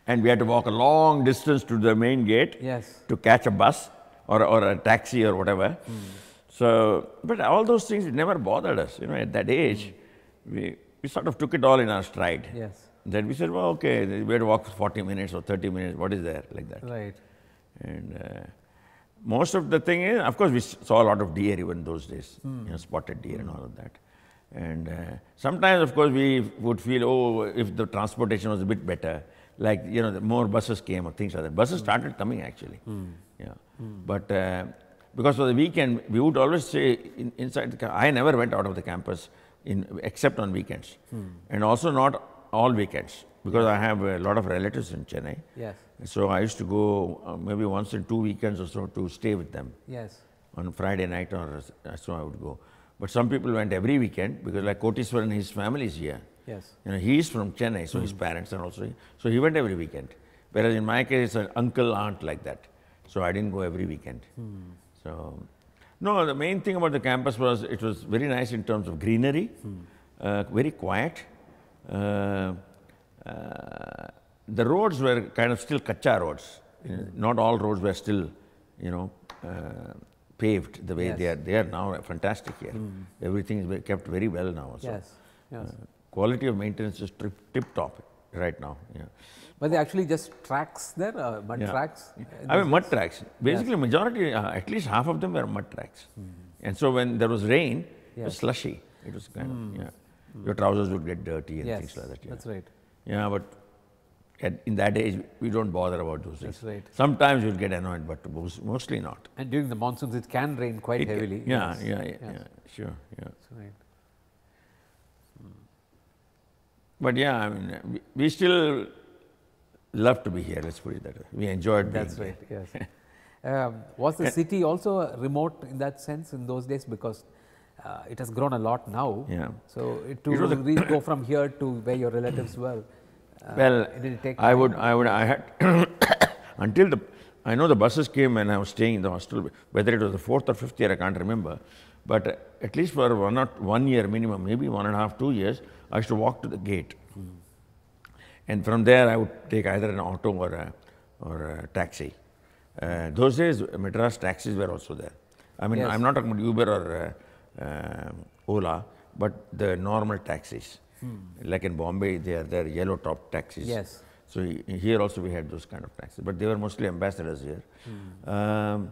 and we had to walk a long distance to the main gate yes, to catch a bus or, or a taxi or whatever. So, but all those things it never bothered us. You know, at that age, we, we sort of took it all in our stride. Yes. Then we said, well, okay, we had to walk 40 minutes or 30 minutes. What is there like that? Right. And uh, most of the thing is, of course, we saw a lot of deer even those days, you know, spotted deer and all of that. And uh, sometimes, of course, we would feel, oh, if the transportation was a bit better, like, you know, the more buses came or things like that. Buses started coming actually. Yeah. But uh, because for the weekend, we would always say in, inside the I never went out of the campus in, except on weekends. And also not all weekends because I have a lot of relatives in Chennai. Yes. So I used to go uh, maybe once in two weekends or so to stay with them Yes. on Friday night or so I would go. But some people went every weekend because like Koteswaran, his family is here. Yes. You know, he is from Chennai, so his parents are also here. So he went every weekend. Whereas in my case, an uncle, aunt like that. So I didn't go every weekend. So, no, the main thing about the campus was it was very nice in terms of greenery, uh, very quiet. Uh, uh, the roads were kind of still kacha roads. You know, Not all roads were still, you know, uh, paved the way Yes. they are. They are now fantastic here. Everything is kept very well now. Also. Yes. Yes. Uh, quality of maintenance is tip, tip top right now. Yeah. But they actually just tracks there, uh, mud Yeah. tracks. I mean, mud tracks. Basically, majority, uh, at least half of them were mud tracks. And so when there was rain, it was slushy. It was kind of, yeah. Your trousers would get dirty and Yes. things like that. Yeah, That's right. yeah but at, in that age, we don't bother about those things. That's right. Sometimes you'll get annoyed, but most, mostly not. And during the monsoons, it can rain quite It heavily. Yeah, Yes. yeah, yeah, yeah, sure, yeah. That's right. But yeah, I mean, we, we still love to be here, let's put it that way. We enjoyed being That's here. right. Yes. um, was the city also remote in that sense in those days because uh, it has grown a lot now. Yeah. So it, to It re- go from here to where your relatives were. Uh, Well, did it take I would, I would, I had until the, I know the buses came and I was staying in the hostel. Whether it was the fourth or fifth year, I can't remember. But uh, at least for one not one year minimum, maybe one and a half, two years, I used to walk to the gate, and from there I would take either an auto or a, or a taxi. Uh, those days, Madras taxis were also there. I mean, Yes. I'm not talking about Uber or uh, Ola, but the normal taxis. Like in Bombay, they are there yellow top taxis. Yes. So here also we had those kind of taxis, but they were mostly ambassadors here. Um,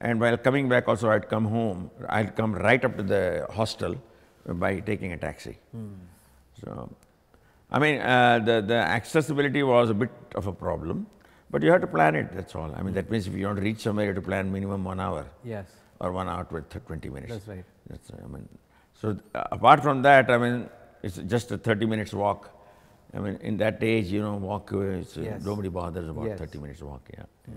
and while coming back, also I'd come home. I'd come right up to the hostel by taking a taxi. So, I mean, uh, the the accessibility was a bit of a problem, but you have to plan it. That's all. I mean, that means if you want to reach somewhere, you have to plan minimum one hour Yes. Or one hour with th- 20 minutes. That's right. That's, right. I mean, so uh, apart from that, I mean, it's just a 30 minutes walk. I mean, in that age, you know, walk, uh, uh, Yes. nobody bothers about Yes. 30 minutes walk, yeah. yeah.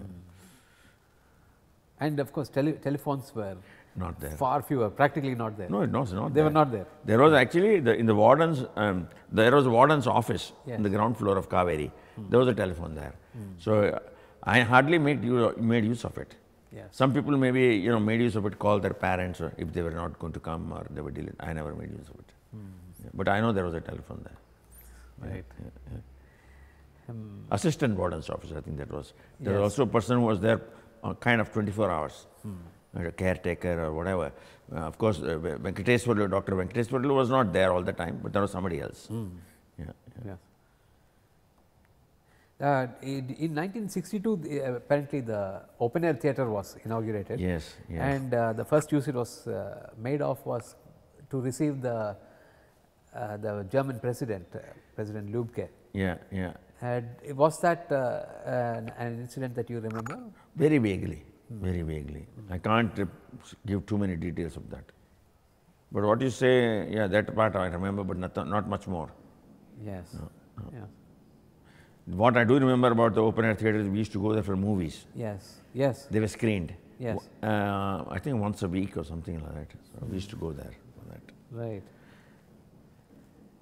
And of course, tele- telephones were Not there. far fewer, practically not there. No, no, it's not they there. were not there. There was actually, the, in the warden's, um, there was a warden's office Yes. in the ground floor of Kaveri. There was a telephone there. So uh, I hardly made, made use of it. Yes. Some people maybe, you know, made use of it, called their parents or if they were not going to come or they were dealing. I never made use of it. Yeah, But I know there was a telephone there. Right. Um, Assistant warden's office, I think that was. There Yes. was also a person who was there uh, kind of 24 hours, a caretaker or whatever. Uh, of course, uh, Ve- Venkateswarlu, Dr. Venkateswarlu was not there all the time, but there was somebody else. Yeah, yeah. Yes. Uh, in, in 1962, the, uh, apparently the open air theatre was inaugurated. Yes, yes. And uh, the first use it was uh, made of was to receive the uh, the German president, uh, President Lubke. Yeah, yeah. Had, was that uh, an, an incident that you remember? Very vaguely, very vaguely. I can't give too many details of that. But what you say, yeah, that part I remember, but not, not much more. Yes. Yes. What I do remember about the open air theatres, we used to go there for movies. Yes. Yes. They were screened. Yes. Uh, I think once a week or something like that. So we used to go there for that. Right.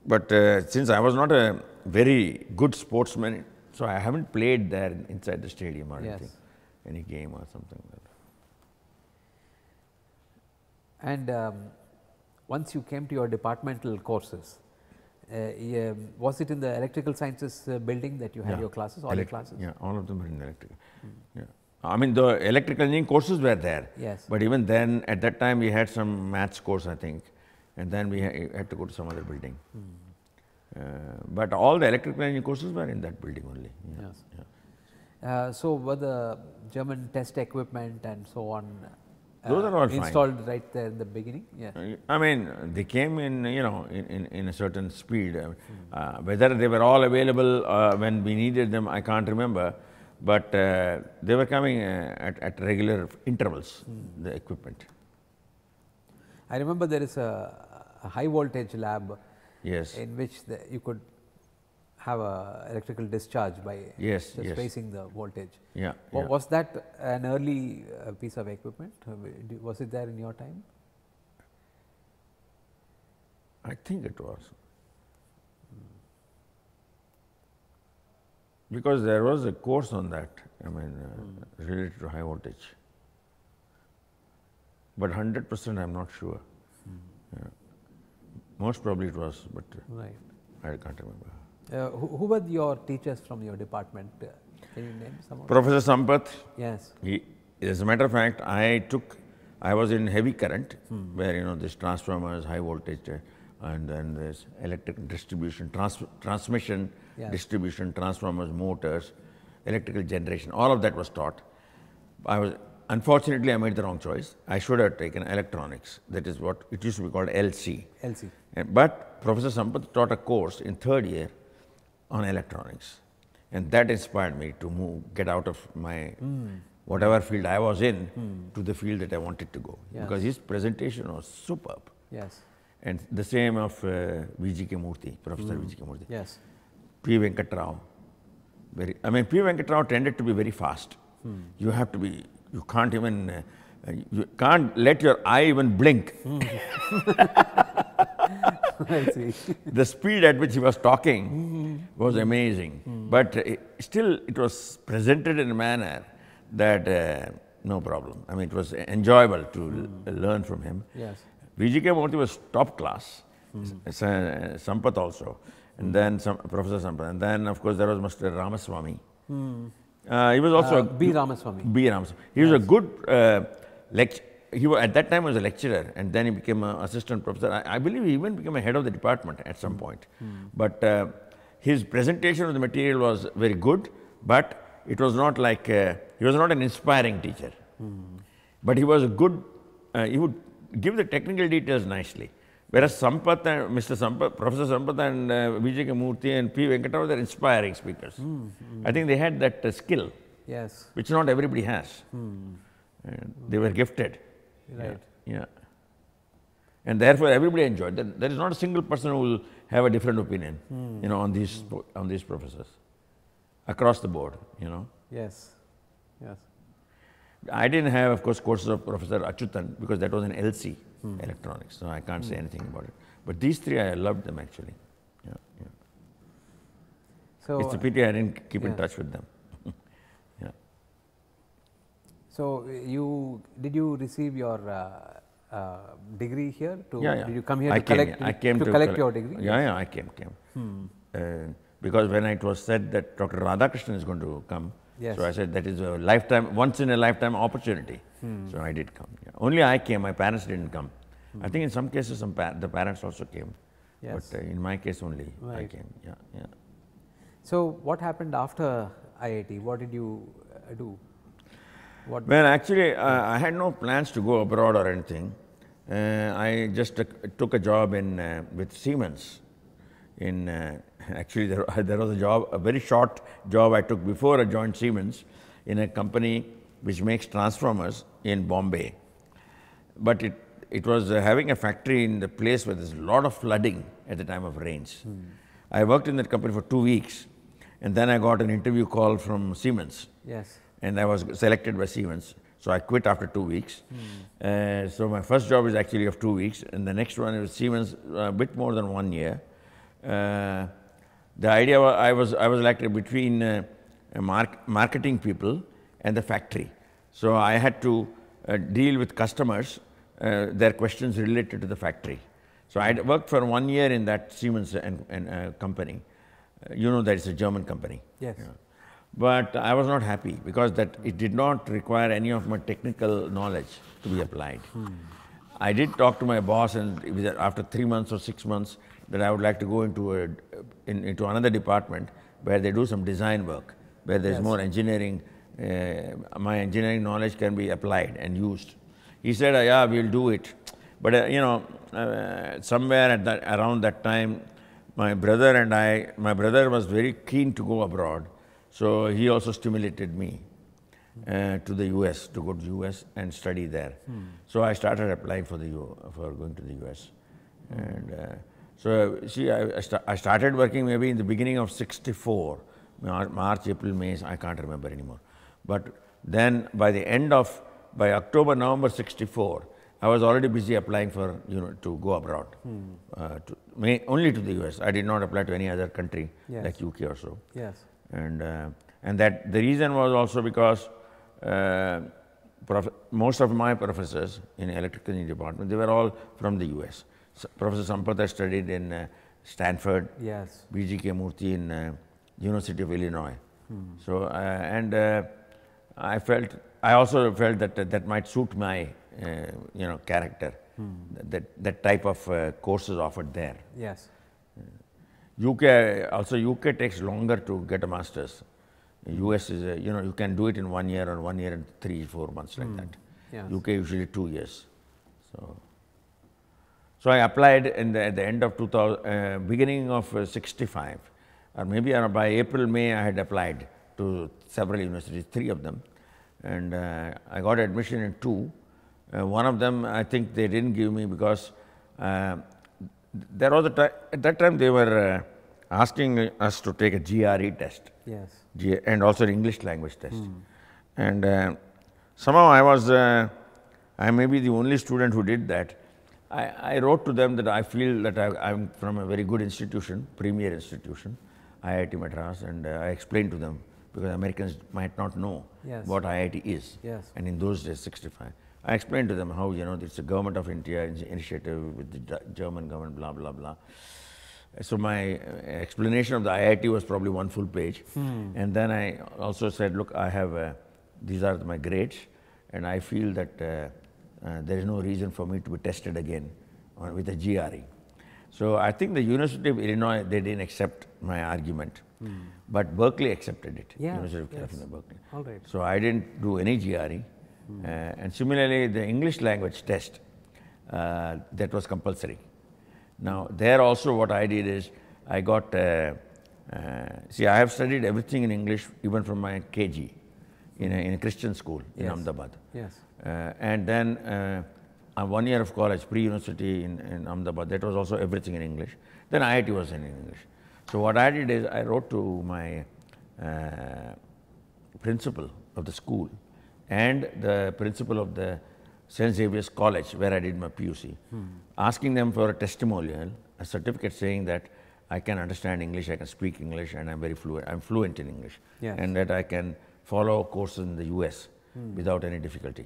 But uh, since I was not a very good sportsman, so I haven't played there inside the stadium or Yes. anything, any game or something like that. And um, once you came to your departmental courses, yeah, was it in the electrical sciences uh, building that you had Yeah. your classes, all your classes? Yeah, all of them were in the electrical. Yeah. I mean, the electrical engineering courses were there. Yes. But even then, at that time, we had some maths course, I think, and then we had to go to some other building. Uh, but all the electrical engineering courses were in that building only. Yeah. Yes. Uh, so were the German test equipment and so on uh, Those are all fine. installed right there in the beginning? Yeah. Uh, I mean, they came in, you know, in, in, in a certain speed. Uh, uh, whether they were all available uh, when we needed them, I can't remember. But uh, they were coming uh, at, at regular intervals, the equipment. I remember there is a, a high voltage lab Yes. in which the, you could have a electrical discharge by Yes, just yes. raising the voltage. Yeah. Wa- yeah. Was that an early uh, piece of equipment? Was it there in your time? I think it was. Because there was a course on that, I mean, uh, related to high voltage. But 100% I'm not sure. Yeah. Most probably it was, but uh, Right. I can't remember. Uh, who, who were your teachers from your department? Uh, can you name some of them? Professor Sampath, Yes. he, as a matter of fact, I took, I was in heavy current, Hmm. where you know this transformers, high voltage, uh, and then this electric distribution, trans, transmission, Yes. distribution, transformers, motors, electrical generation. All of that was taught. I was unfortunately I made the wrong choice. I should have taken electronics. That is what it used to be called LC. LC. But Professor Sampath taught a course in third year on electronics. And that inspired me to move, get out of my whatever field I was in to the field that I wanted to go. Yes. Because his presentation was superb. Yes. And the same of uh, VGK Murthy, Professor VGK Murthy. Yes. P. Venkatrao. Very, I mean, P. Venkatrao tended to be very fast. You have to be, you can't even, uh, uh, you can't let your eye even blink. The speed at which he was talking was amazing. But uh, still, it was presented in a manner that uh, no problem. I mean, it was enjoyable to l- learn from him. Yes. VGK Murthy was top class. S- uh, Sampath also. And then some, Professor Sampath. And then, of course, there was Mr. Ramaswamy. Uh, he was also Uh, a B. Ramaswamy. B. Ramaswamy. He was a good uh, lect- He was, at that time was a lecturer, and then he became an assistant professor. I, I believe he even became a head of the department at some point. But uh, his presentation of the material was very good, but it was not like uh, he was not an inspiring teacher. But he was a good. Uh, he would give the technical details nicely. Whereas Sampath and Mr. Sampath, Professor Sampath and uh, VGK Murthy and P. Venkataraman were inspiring speakers. I think they had that uh, skill Yes. which not everybody has. And they were gifted. Right. Yeah. yeah. And therefore, everybody enjoyed. There, there is not a single person who will have a different opinion, hmm. you know, on these po- on these professors across the board. You know, Yes. Yes. I didn't have, of course, courses of Professor Achutan because that was an LC hmm. electronics, so I can't say hmm. anything about it. But these three, I loved them actually. Yeah, yeah. So, it's a pity I didn't keep in touch with them. So you did you receive your uh, uh, degree here? To Yeah, yeah. Did you come here I to came, collect yeah. I came to, to, collect collect- your degree? Yeah, yeah, I came, came. Uh, because when it was said that Dr. Radhakrishnan is going to come, Yes. so I said that is a lifetime, once in a lifetime opportunity. So I did come. yeah. Only I came. My parents didn't come. I think in some cases some pa- the parents also came, Yes. but uh, in my case only I came. Yeah, yeah. So what happened after IIT? What did you uh, do? What? Well, actually, uh, I had no plans to go abroad or anything. Uh, I just took- took a job in uh, with Siemens. In uh, actually, there, there was a job, a very short job I took before I joined Siemens, in a company which makes transformers in Bombay. But it it was uh, having a factory in the place where there's a lot of flooding at the time of rains. I worked in that company for two weeks, and then I got an interview call from Siemens Yes. And I was selected by Siemens. So I quit after two weeks. Uh, so my first job is actually of two weeks, and the next one is Siemens, a bit more than one year. Uh, the idea was I was I was like between uh, mark, marketing people and the factory. So I had to uh, deal with customers, uh, their questions related to the factory. So I worked for one year in that Siemens and, and uh, company. Uh, you know that it's a German company. Yes. But I was not happy because that it did not require any of my technical knowledge to be applied. I did talk to my boss, and after three months or six months, that I would like to go into, a, in, into another department where they do some design work, where there's Yes. more engineering, uh, my engineering knowledge can be applied and used. He said, uh, yeah, we'll do it. But, uh, you know, uh, somewhere at that, around that time, my brother and I, my brother was very keen to go abroad. So he also stimulated me uh, to the US, to go to the US and study there. So I started applying for the U, for going to the US. And uh, so, see, I, I, sta- I started working maybe in the beginning of 64, Mar- March, April, May, I can't remember anymore. But then by the end of, by October, November 64, I was already busy applying for, you know, to go abroad, uh, to, may, only to the US. I did not apply to any other country Yes. like UK or so Yes. And uh, and that the reason was also because uh, prof- most of my professors in electrical engineering department they were all from the U.S. S Professor Sampath studied in uh, Stanford, Yes. V.G.K. Murthy in uh, University of Illinois. So uh, and uh, I felt I also felt that that, that might suit my uh, you know character. That that type of uh, courses offered there. Yes. UK also UK takes longer to get a master's. US is a, you know you can do it in one year or one year and three four months like that. Yes. UK usually two years. So so I applied in the, at the end of 2000, uh, beginning of uh, 65, or maybe around by April May I had applied to several universities, three of them, and uh, I got admission in two. Uh, one of them I think they didn't give me because uh, there was a time at that time they were uh, asking us to take a GRE test. Yes. G- and also an English language test. And uh, somehow I was, uh, I may be the only student who did that. I, I wrote to them that I feel that I, am from a very good institution, premier institution, IIT Madras, and uh, I explained to them because Americans might not know Yes. what IIT is. Yes. And in those days, 65. I explained to them how, you know, it's a government of India initiative with the German government, blah, blah, blah. So my uh, explanation of the IIT was probably one full page. And then I also said, look, I have, uh, these are my grades, and I feel that uh, uh, there is no reason for me to be tested again on, with a GRE. So I think the University of Illinois, they didn't accept my argument. But Berkeley accepted it, Yeah, University of yes. California, Berkeley. All right. So I didn't do any GRE. Uh, and similarly, the English language test, uh, that was compulsory. Now, there also what I did is I got, uh, uh, see, I have studied everything in English even from my KG in a, in a Christian school in Yes. Ahmedabad. Yes. Uh, and then uh, one year of college, pre-university in, in Ahmedabad, that was also everything in English. Then IIT was in English. So what I did is I wrote to my uh, principal of the school and the principal of the St. Xavier's College, where I did my PUC, asking them for a testimonial, a certificate saying that I can understand English, I can speak English, and I'm very fluent. I'm fluent in English, Yes. and that I can follow courses in the U.S. without any difficulty.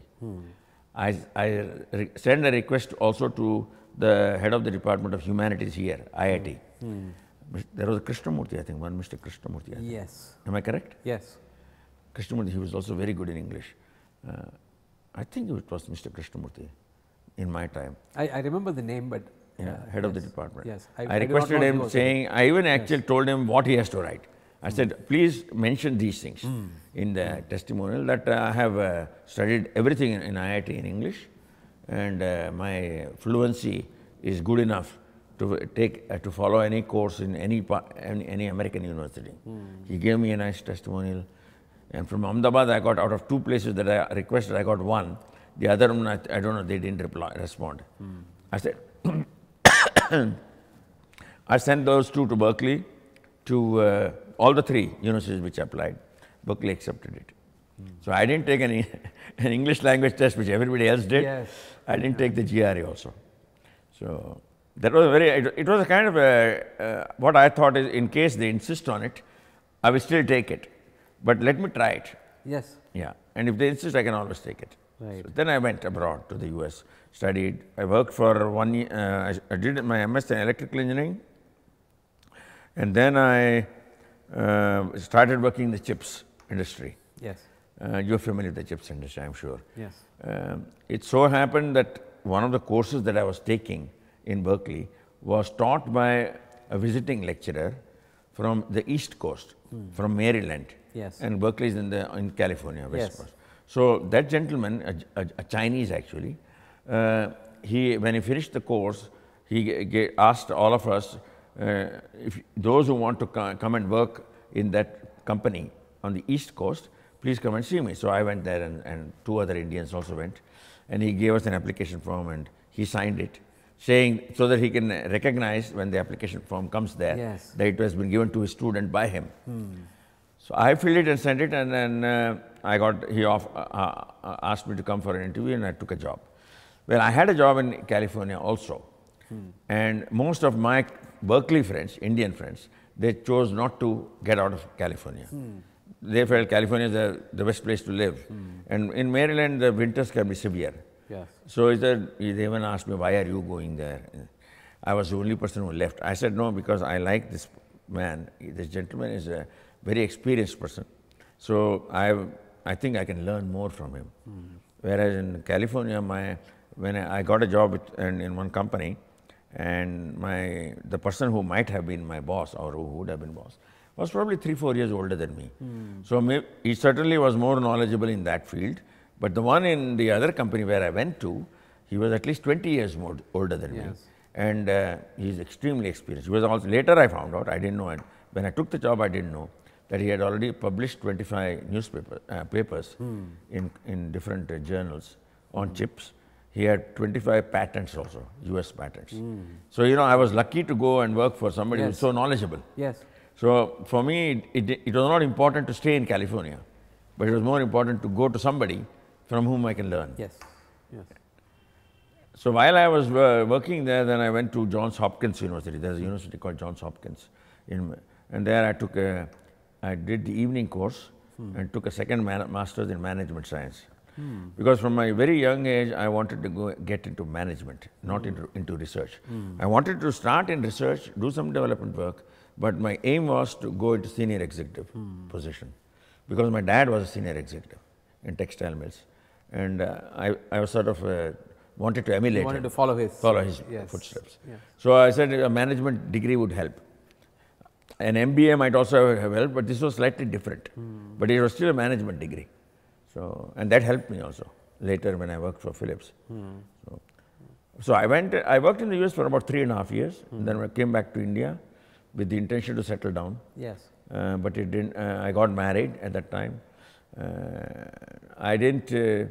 I, I re- send a request also to the head of the Department of Humanities here, IIT. There was a Krishnamurti, I think, one Mr. Krishnamurti. I think. Yes. Am I correct? Yes. Krishnamurti, he was also very good in English. Uh, I think it was Mr. Krishnamurti in my time, I, I remember the name, but yeah, uh, head of the department. Yes. I, not requested he him saying, I even actually told him what he has to write. I said, please mention these things Hmm. in the testimonial that uh, I have uh, studied everything in, in IIT in English and uh, my fluency is good enough to take uh, to follow any course in any, pa- any, any American university. Hmm. He gave me a nice testimonial. And from Ahmedabad, I got out of two places that I requested, I got one. The other one, I, I don't know, they didn't reply, respond. I said, I sent those two to Berkeley, to uh, all the three universities which applied. Berkeley accepted it. So I didn't take any, an English language test which everybody else did. Yes. I didn't take the GRE also. So that was a very, it, it was a kind of a, uh, what I thought is in case they insist on it, I will still take it. But let me try it. Yes. Yeah, and if they insist, I can always take it. Right. So then I went abroad to the US, studied. I worked for one year, uh, I, I did my MS in electrical engineering, and then I uh, started working in the chips industry. Yes. Uh, you're familiar with the chips industry, I'm sure. Yes. Um, it so happened that one of the courses that I was taking in Berkeley was taught by a visiting lecturer from the East Coast, from Maryland. Yes. And Berkeley is in, the, in California, West Yes. Coast. So that gentleman, a, a, a Chinese actually, uh, he, when he finished the course, he asked all of us, uh, if those who want to co- come and work in that company on the East Coast, please come and see me. So I went there and, and two other Indians also went. And he gave us an application form and he signed it, saying so that he can recognize when the application form comes there Yes. that it has been given to his student by him. So I filled it and sent it, and then uh, I got he off, uh, uh, asked me to come for an interview, and I took a job. Well, I had a job in California also, and most of my Berkeley friends, Indian friends, they chose not to get out of California. They felt California is the, the best place to live, and in Maryland the winters can be severe. Yes. So he even asked me, why are you going there? I was the only person who left. I said, no, because I like this man. This gentleman is a very experienced person. So I, I think I can learn more from him. Whereas in California, my, when I I got a job with, in, in one company, and my, the person who might have been my boss or who would have been boss was probably three, four years older than me. So may, he certainly was more knowledgeable in that field. But the one in the other company where I went to, he was at least 20 years more older than me. And uh, he's extremely experienced. He was also, later I found out, I didn't know it. When I took the job, I didn't know that he had already published 25 newspaper uh, papers in, in different uh, journals on chips. He had 25 patents also, US patents. So, you know, I was lucky to go and work for somebody who's so knowledgeable. Yes. So for me, it, it, it was not important to stay in California, but it was more important to go to somebody from whom I can learn. Yes. Yes. So while I was uh, working there, then I went to Johns Hopkins University. There's a university called Johns Hopkins, in, and there I took a, I did the evening course hmm. and took a second man, master's in management science. Hmm. Because from my very young age, I wanted to go get into management, not hmm. into, into research. I wanted to start in research, do some development work, but my aim was to go into senior executive position, because my dad was a senior executive in textile mills, and uh, I, I was sort of uh, wanted to emulate. You wanted him to follow his follow his yes. footsteps. Yes. So I said a management degree would help. An MBA might also have helped, but this was slightly different. But it was still a management degree. So, and that helped me also later when I worked for Philips. So, so I went, I worked in the US for about three and a half years. And then I came back to India with the intention to settle down. Yes. Uh, but it didn't, uh, I got married at that time. Uh, I didn't, uh,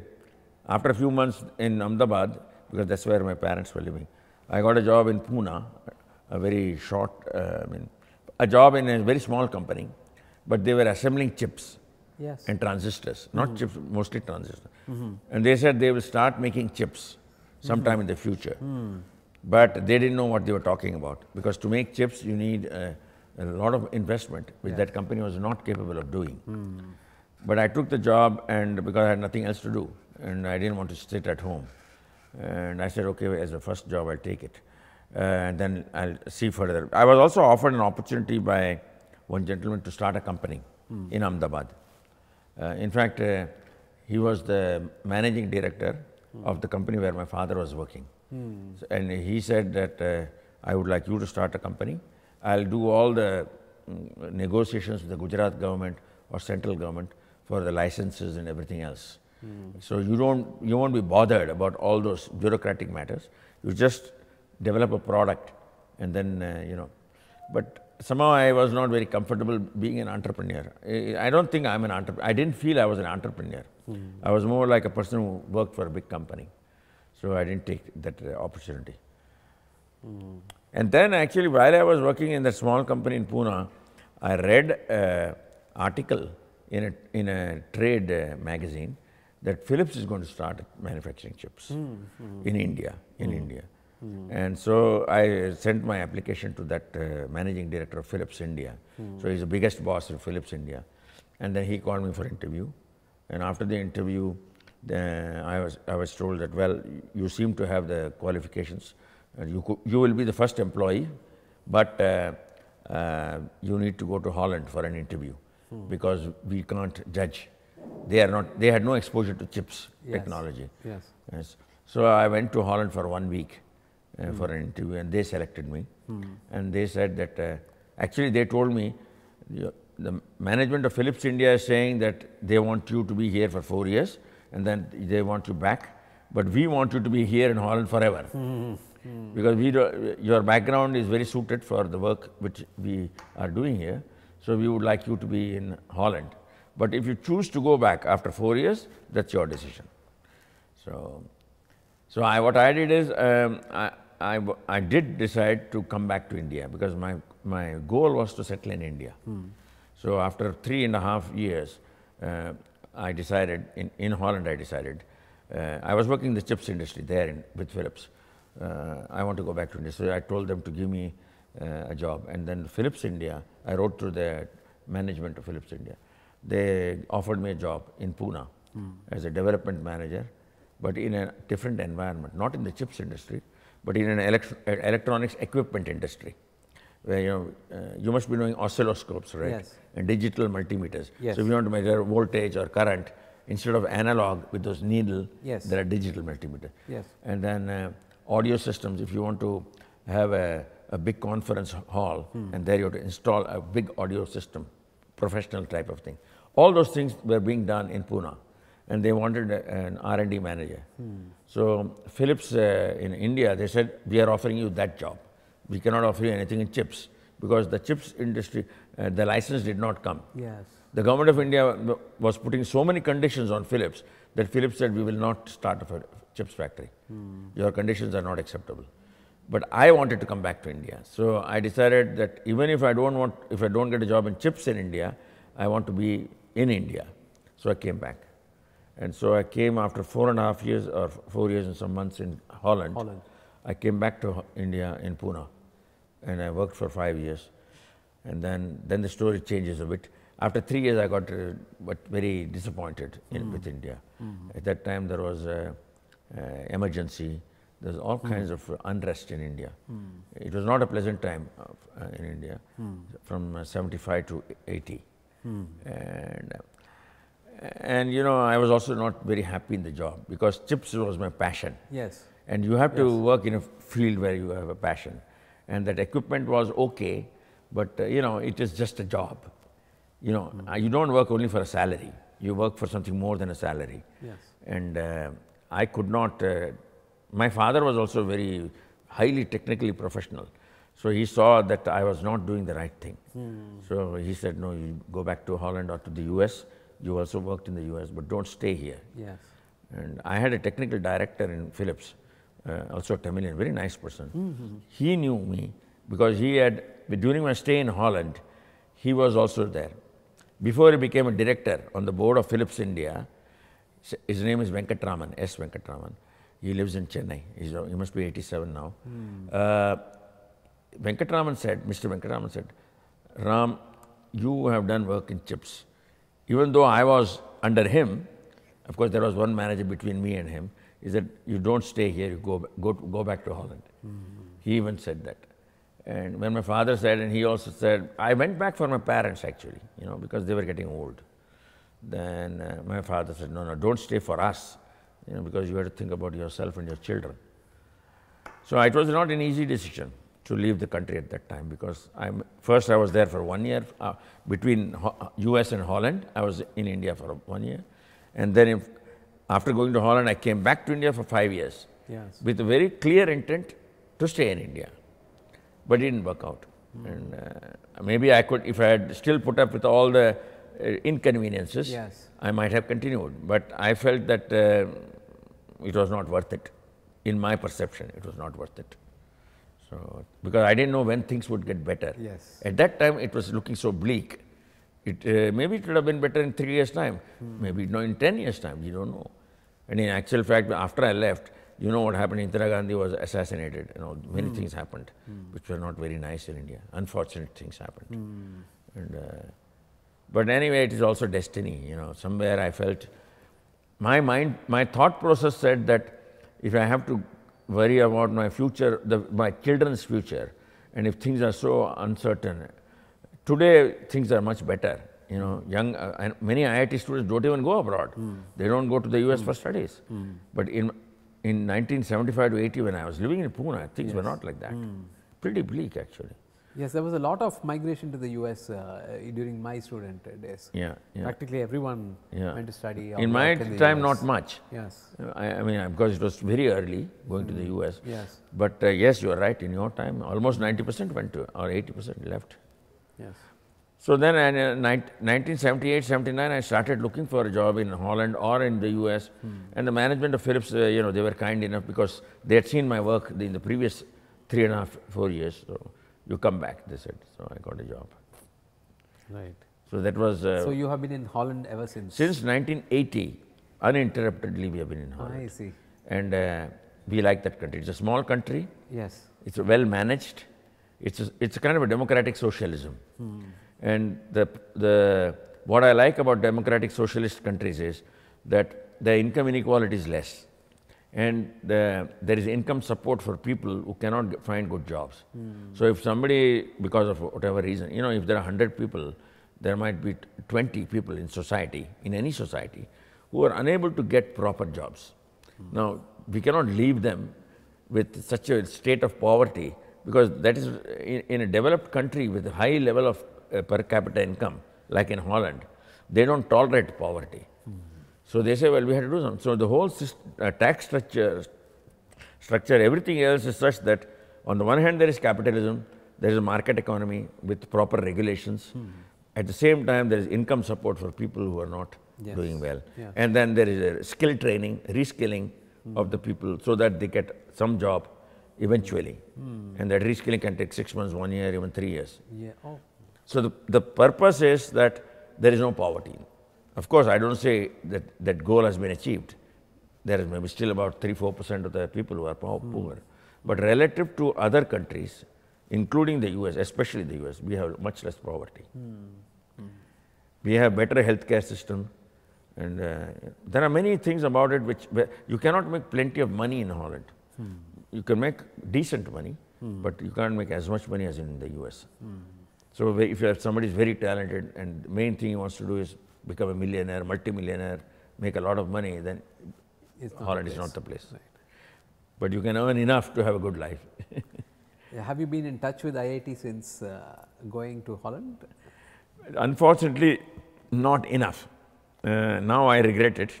after a few months in Ahmedabad, because that's where my parents were living, I got a job in Pune, a very short, uh, I mean, a job in a very small company, but they were assembling chips Yes. and transistors, not mm-hmm. chips, mostly transistors. Mm-hmm. And they said they will start making chips mm-hmm. sometime in the future. Mm. But they didn't know what they were talking about because to make chips, you need a, a lot of investment, which that company was not capable of doing. Mm. But I took the job and because I had nothing else to do and I didn't want to sit at home. And I said, okay, as a first job, I'll take it. Uh, and then I'll see further. I was also offered an opportunity by one gentleman to start a company in Ahmedabad. Uh, in fact, uh, he was the managing director of the company where my father was working. So- and he said that uh, I would like you to start a company. I'll do all the mm, negotiations with the Gujarat government or central government for the licenses and everything else. So you don't, you won't be bothered about all those bureaucratic matters. You just develop a product and then, uh, you know. But somehow I was not very comfortable being an entrepreneur. I I don't think I'm an entrepreneur. I didn't feel I was an entrepreneur. I was more like a person who worked for a big company. So I didn't take that uh, opportunity. And then actually, while I was working in that small company in Pune, I read an article in a, in a trade uh, magazine that Philips is going to start manufacturing chips in India, in India. And so I sent my application to that uh, managing director of Philips India. So he's the biggest boss of Philips India. And then he called me for interview. And after the interview, the, I, was, I was told that, well, you seem to have the qualifications. And you, you will be the first employee, but uh, uh, you need to go to Holland for an interview because we can't judge. They, are not, they had no exposure to chips Yes. technology. Yes. Yes. So I went to Holland for one week uh, for an interview, and they selected me. And they said that uh, actually they told me "You- the management of Philips India is saying that they want you to be here for four years, and then they want you back. But we want you to be here in Holland forever, because we do, your background is very suited for the work which we are doing here. So we would like you to be in Holland. But if you choose to go back after four years, that's your decision. So, so I, what I did is um, I, I, I did decide to come back to India because my, my goal was to settle in India. So after three and a half years, uh, I decided, in, in Holland I decided, uh, I was working in the chips industry there in, with Philips. Uh, I want to go back to India. So I told them to give me uh, a job. And then Philips India, I wrote to the management of Philips India. They offered me a job in Pune as a development manager, but in a different environment, not in the chips industry, but in an elect- electronics equipment industry, where you know uh, you must be knowing oscilloscopes, right? Yes. And digital multimeters. Yes. So if you want to measure voltage or current, instead of analog with those needle, Yes. there are digital multimeters. Yes. And then uh, audio systems, if you want to have a, a big conference hall, and there you have to install a big audio system, professional type of thing. All those things were being done in Pune, and they wanted a- an R&D manager. So Philips uh, in India, they said, we are offering you that job. We cannot offer you anything in chips, because the chips industry, uh, the license did not come. Yes. The government of India was putting so many conditions on Philips that Philips said, we will not start a chips factory. Your conditions are not acceptable. But I wanted to come back to India. So I decided that even if I don't want, if I don't get a job in chips in India, I want to be in India. So I came back. And so I came after four and a half years or four years and some months in Holland. Holland. I came back to India in Pune and I worked for five years. And then, then the story changes a bit. After three years, I got uh, but very disappointed in, with India. At that time, there was a, a emergency. There was all kinds of unrest in India. It was not a pleasant time of, uh, in India from uh, 75 to 80. And, uh, and you know, I was also not very happy in the job because chips was my passion. Yes. And you have to work in a field where you have a passion. And that equipment was okay, but uh, you know, it is just a job. You know, uh, you don't work only for a salary. You work for something more than a salary. Yes. And uh, I could not, uh, my father was also very highly technically professional. So he saw that I was not doing the right thing. So he said, no, you go back to Holland or to the US. You also worked in the US, but don't stay here. Yes. And I had a technical director in Philips, uh, also a Tamilian, very nice person. He knew me because he had, during my stay in Holland, he was also there. Before he became a director on the board of Philips India, his name is Venkatraman, S. Venkatraman. He lives in Chennai. He's, he must be 87 now. Uh, Venkatraman said, Mr. Venkatraman said, Ram, you have done work in chips. Even though I was under him, of course, there was one manager between me and him, he said, you don't stay here, you go, go, go back to Holland. He even said that. And when my father said, and he also said, I went back for my parents actually, you know, because they were getting old. Then uh, my father said, no, no, don't stay for us, you know, because you have to think about yourself and your children. So it was not an easy decision to leave the country at that time because I'm, first I was there for one year uh, between Ho- US and Holland. I was in India for one year. And then if, after going to Holland, I came back to India for five years Yes. with a very clear intent to stay in India. But it didn't work out. And uh, maybe I could, if I had still put up with all the uh, inconveniences, Yes. I might have continued. But I felt that uh, it was not worth it. In my perception, it was not worth it. So, because I didn't know when things would get better. Yes. At that time, it was looking so bleak. It, uh, maybe it would have been better in three years' time. Maybe no, in 10 years' time, you don't know. And in actual fact, after I left, you know what happened? Indira Gandhi was assassinated. You know, many things happened, which were not very nice in India. Unfortunate things happened. And, uh, but anyway, it is also destiny. You know, somewhere I felt my mind, my thought process said that if I have to worry about my future, the, my children's future, and if things are so uncertain, today things are much better. You know, young uh, and many IIT students don't even go abroad. Hmm. They don't go to the US hmm. for studies. Hmm. But in in 1975 to 80 when I was living in Pune, things were not like that. Pretty bleak actually. Yes, there was a lot of migration to the US uh, during my student days. Yeah, yeah. Practically everyone Yeah. went to study. In my in time, US. not much. Yes, I, I mean, because it was very early going to the US. yes, But uh, yes, you are right. In your time, almost 90% went to, or 80% left. yes. So then, in uh, 1978, 79, I started looking for a job in Holland or in the US. And the management of Philips, uh, you know, they were kind enough because they had seen my work in the previous three and a half, four years. So you come back, they said. So I got a job. Right. So that was uh, So you have been in Holland ever since? since 1980, uninterruptedly we have been in Holland. I see. And uh, we like that country. It's a small country. Yes. It's well managed. It's a, it's a kind of a democratic socialism. And the, the, what I like about democratic socialist countries is that the income inequality is less. And the, there is income support for people who cannot find good jobs. So if somebody, because of whatever reason, you know, if there are 100 people, there might be 20 people in society, in any society, who are unable to get proper jobs. Now, we cannot leave them with such a state of poverty because that is in, in a developed country with a high level of uh, per capita income, like in Holland, they don't tolerate poverty. So they say, well, we have to do something. So the whole syst- uh, tax structure, structure, everything else is such that on the one hand there is capitalism, there is a market economy with proper regulations. Hmm. At the same time, there is income support for people who are not Yes. doing well. Yes. And then there is a skill training, reskilling hmm. of the people so that they get some job eventually. Hmm. And that reskilling can take six months, one year, even three years. Yeah. Oh, So the, the purpose is that there is no poverty. Of course, I don't say that that goal has been achieved. There is maybe still about 3 4% of the people who are po- hmm. poor. But relative to other countries, including the US, especially the US, we have much less poverty. Hmm. Hmm. We have better healthcare system. And uh, there are many things about it which you cannot make plenty of money in Holland. You can make decent money, but you can't make as much money as in the US. So if you have somebody is very talented and the main thing he wants to do is become a millionaire, multimillionaire, make a lot of money, then It's not the Holland is not the place. But you can earn enough to have a good life. have you been in touch with IIT since uh, going to Holland? Unfortunately, not enough. Uh, now I regret it.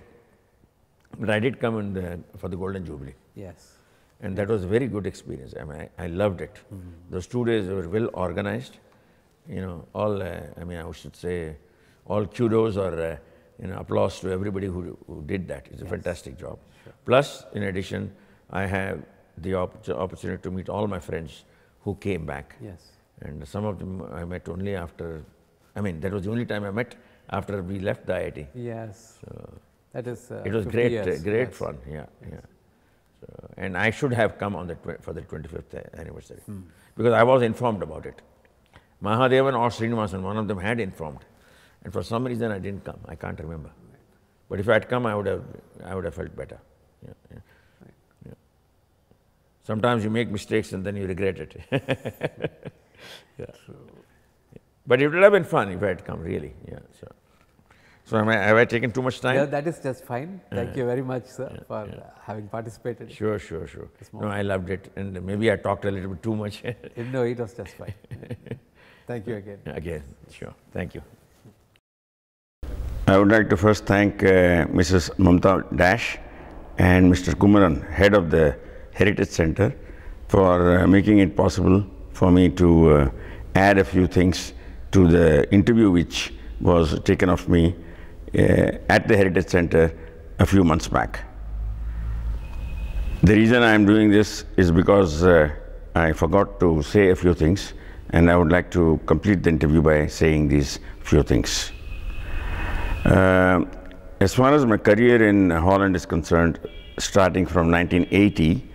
But I did come in the, for the Golden Jubilee. Yes. And that was a very good experience. I mean, I, I loved it. Those two days were well organized. You know, all, uh, I mean, I should say, all kudos or, uh, you know, applause to everybody who, who did that. It's a fantastic job. Plus, in addition, I have the opp- opportunity to meet all my friends who came back. Yes. And some of them I met only after, I mean, that was the only time I met after we left the IIT. Yes. that is. Uh, It was great, years. uh, great yes. fun. Yeah, yeah. So, and I should have come on the tw- for the 25th anniversary Hmm. because I was informed about it. Mahadevan or Srinivasan, one of them had informed, and for some reason I didn't come. I can't remember. But if I had come, I would have, I would have felt better. Yeah, yeah. Yeah. Sometimes you make mistakes and then you regret it. yeah. But it would have been fun if I had come, really. Yeah. So, so am I, have I taken too much time? Yeah, that is just fine. Thank you very much, sir, for uh, having participated. Sure, sure, sure. No, I loved it, and maybe I talked a little bit too much. No, it was just fine. Thank you again. Again, sure. Thank you. I would like to first thank uh, Mrs. Mamta Dash and Mr. Kumaran, head of the Heritage Center, for uh, making it possible for me to uh, add a few things to the interview which was taken of me uh, at the Heritage Center a few months back. The reason I am doing this is because uh, I forgot to say a few things, and I would like to complete the interview by saying these few things. Uh, as far as my career in Holland is concerned, starting from 1980,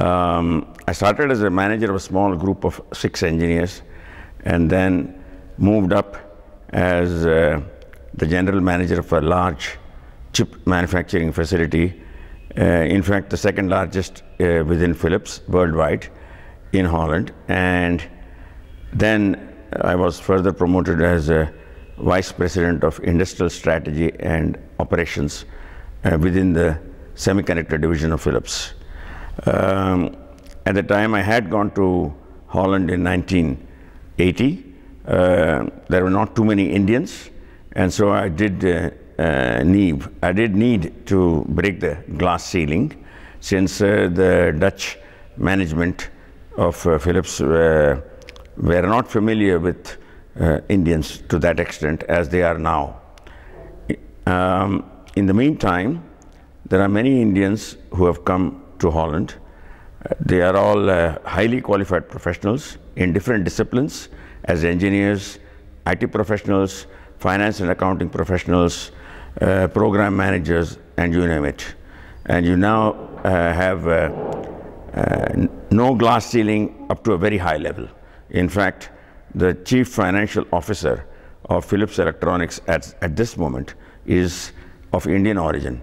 um, I started as a manager of a small group of six engineers and then moved up as uh, the general manager of a large chip manufacturing facility. Uh, in fact, the second largest uh, within Philips worldwide in Holland. And then I was further promoted as a vice president of industrial strategy and operations uh, within the semiconductor division of Philips. Um, at the time, I had gone to Holland in 1980. Uh, there were not too many Indians, and so I did uh, uh, need, I did need to break the glass ceiling since uh, the Dutch management of uh, Philips were not familiar with uh, Indians to that extent as they are now. Um, in the meantime, there are many Indians who have come to Holland. Uh, they are all uh, highly qualified professionals in different disciplines as engineers, IT professionals, finance and accounting professionals, uh, program managers, and you name it. And you now uh, have uh, no glass ceiling up to a very high level. In fact, the chief financial officer of Philips Electronics at, at this moment is of Indian origin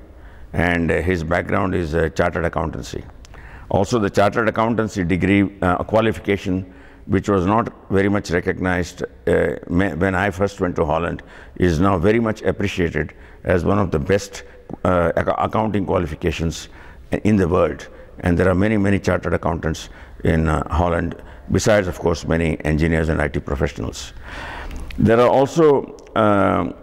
and uh, his background is uh, chartered accountancy. Also the chartered accountancy degree uh, qualification which was not very much recognized uh, when I first went to Holland is now very much appreciated as one of the best uh, accounting qualifications in the world and there are many many chartered accountants in uh, Holland besides of course many engineers and IT professionals. There are also um,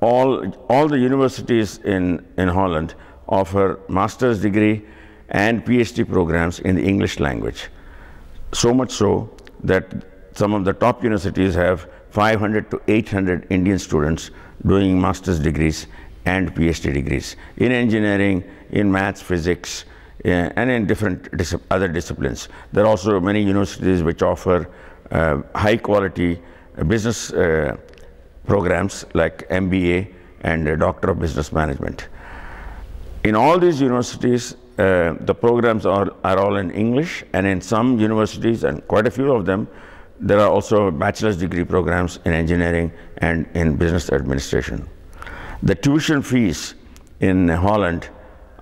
all, all the universities in, in Holland offer master's degree and PhD programs in the English language. So much so that some of the top universities have 500 to 800 Indian students doing master's degrees and PhD degrees in engineering, in maths, physics, uh, and in different dis other disciplines. There are also many universities which offer uh, high quality uh, business uh, programs like MBA and Doctor of Business Management. In all these universities, uh, the programs are, are all in English, and in some universities, and quite a few of them, there are also bachelor's degree programs in engineering and in business administration. The tuition fees in Holland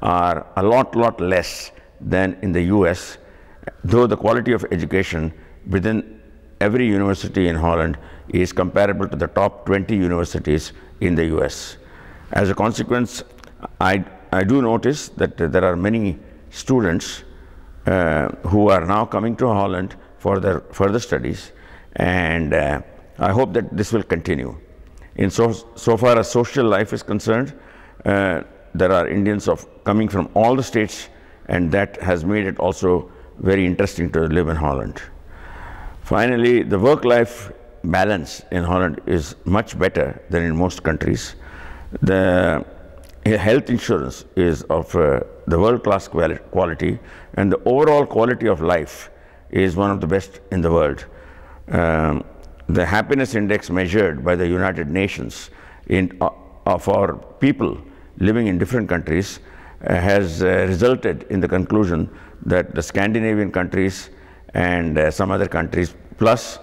are a lot, lot less than in the US, though the quality of education within every university in Holland is comparable to the top 20 universities in the US. As a consequence, I, I do notice that there are many students uh, who are now coming to Holland for their further studies, and uh, I hope that this will continue. In so, so far as social life is concerned, uh, there are Indians of coming from all the states, and that has made it also very interesting to live in Holland. Finally, the work-life balance in Holland is much better than in most countries. The health insurance is of uh, the world-class quali quality and the overall quality of life is one of the best in the world. Um, the happiness index measured by the United Nations in, uh, for people living in different countries uh, has uh, resulted in the conclusion that the Scandinavian countries and uh, some other countries plus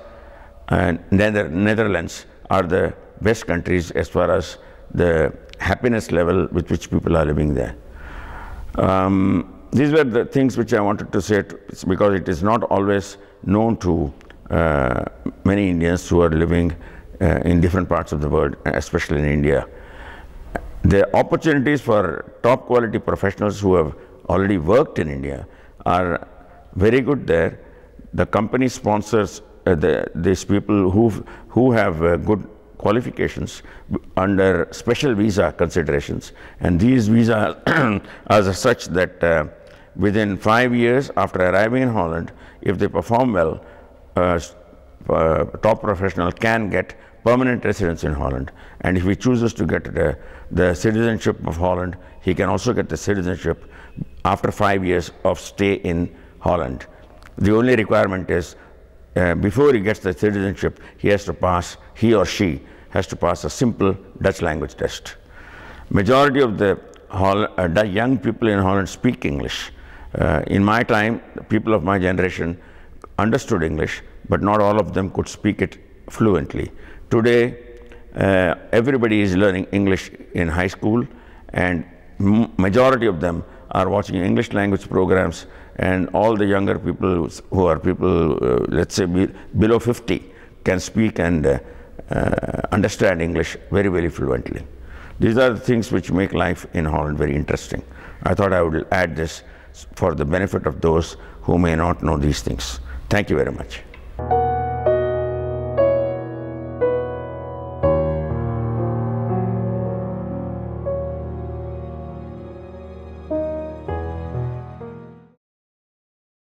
Nether Netherlands are the best countries as far as the happiness level with which people are living there. Um, these were the things which I wanted to say to, because it is not always known to uh, many Indians who are living uh, in different parts of the world, especially in India. The opportunities for top quality professionals who have already worked in India are very good there. The company sponsors uh, the, these people who who have uh, good qualifications under special visa considerations, and these visas are such that uh, within five years after arriving in Holland, if they perform well, uh, uh, top professional can get permanent residence in Holland. And if he chooses to get the, the citizenship of Holland, he can also get the citizenship after five years of stay in Holland. The only requirement is uh, before he gets the citizenship, he has to pass, he or she has to pass a simple Dutch language test. Majority of the uh, young people in Holland speak English. Uh, in my time, people of my generation understood English, but not all of them could speak it fluently. Today, uh, everybody is learning English in high school, and majority of them are watching English language programs and all the younger people who are people, uh, let's say be, below 50, can speak and uh, uh, understand English very, very fluently. These are the things which make life in Holland very interesting. I thought I would add this for the benefit of those who may not know these things. Thank you very much.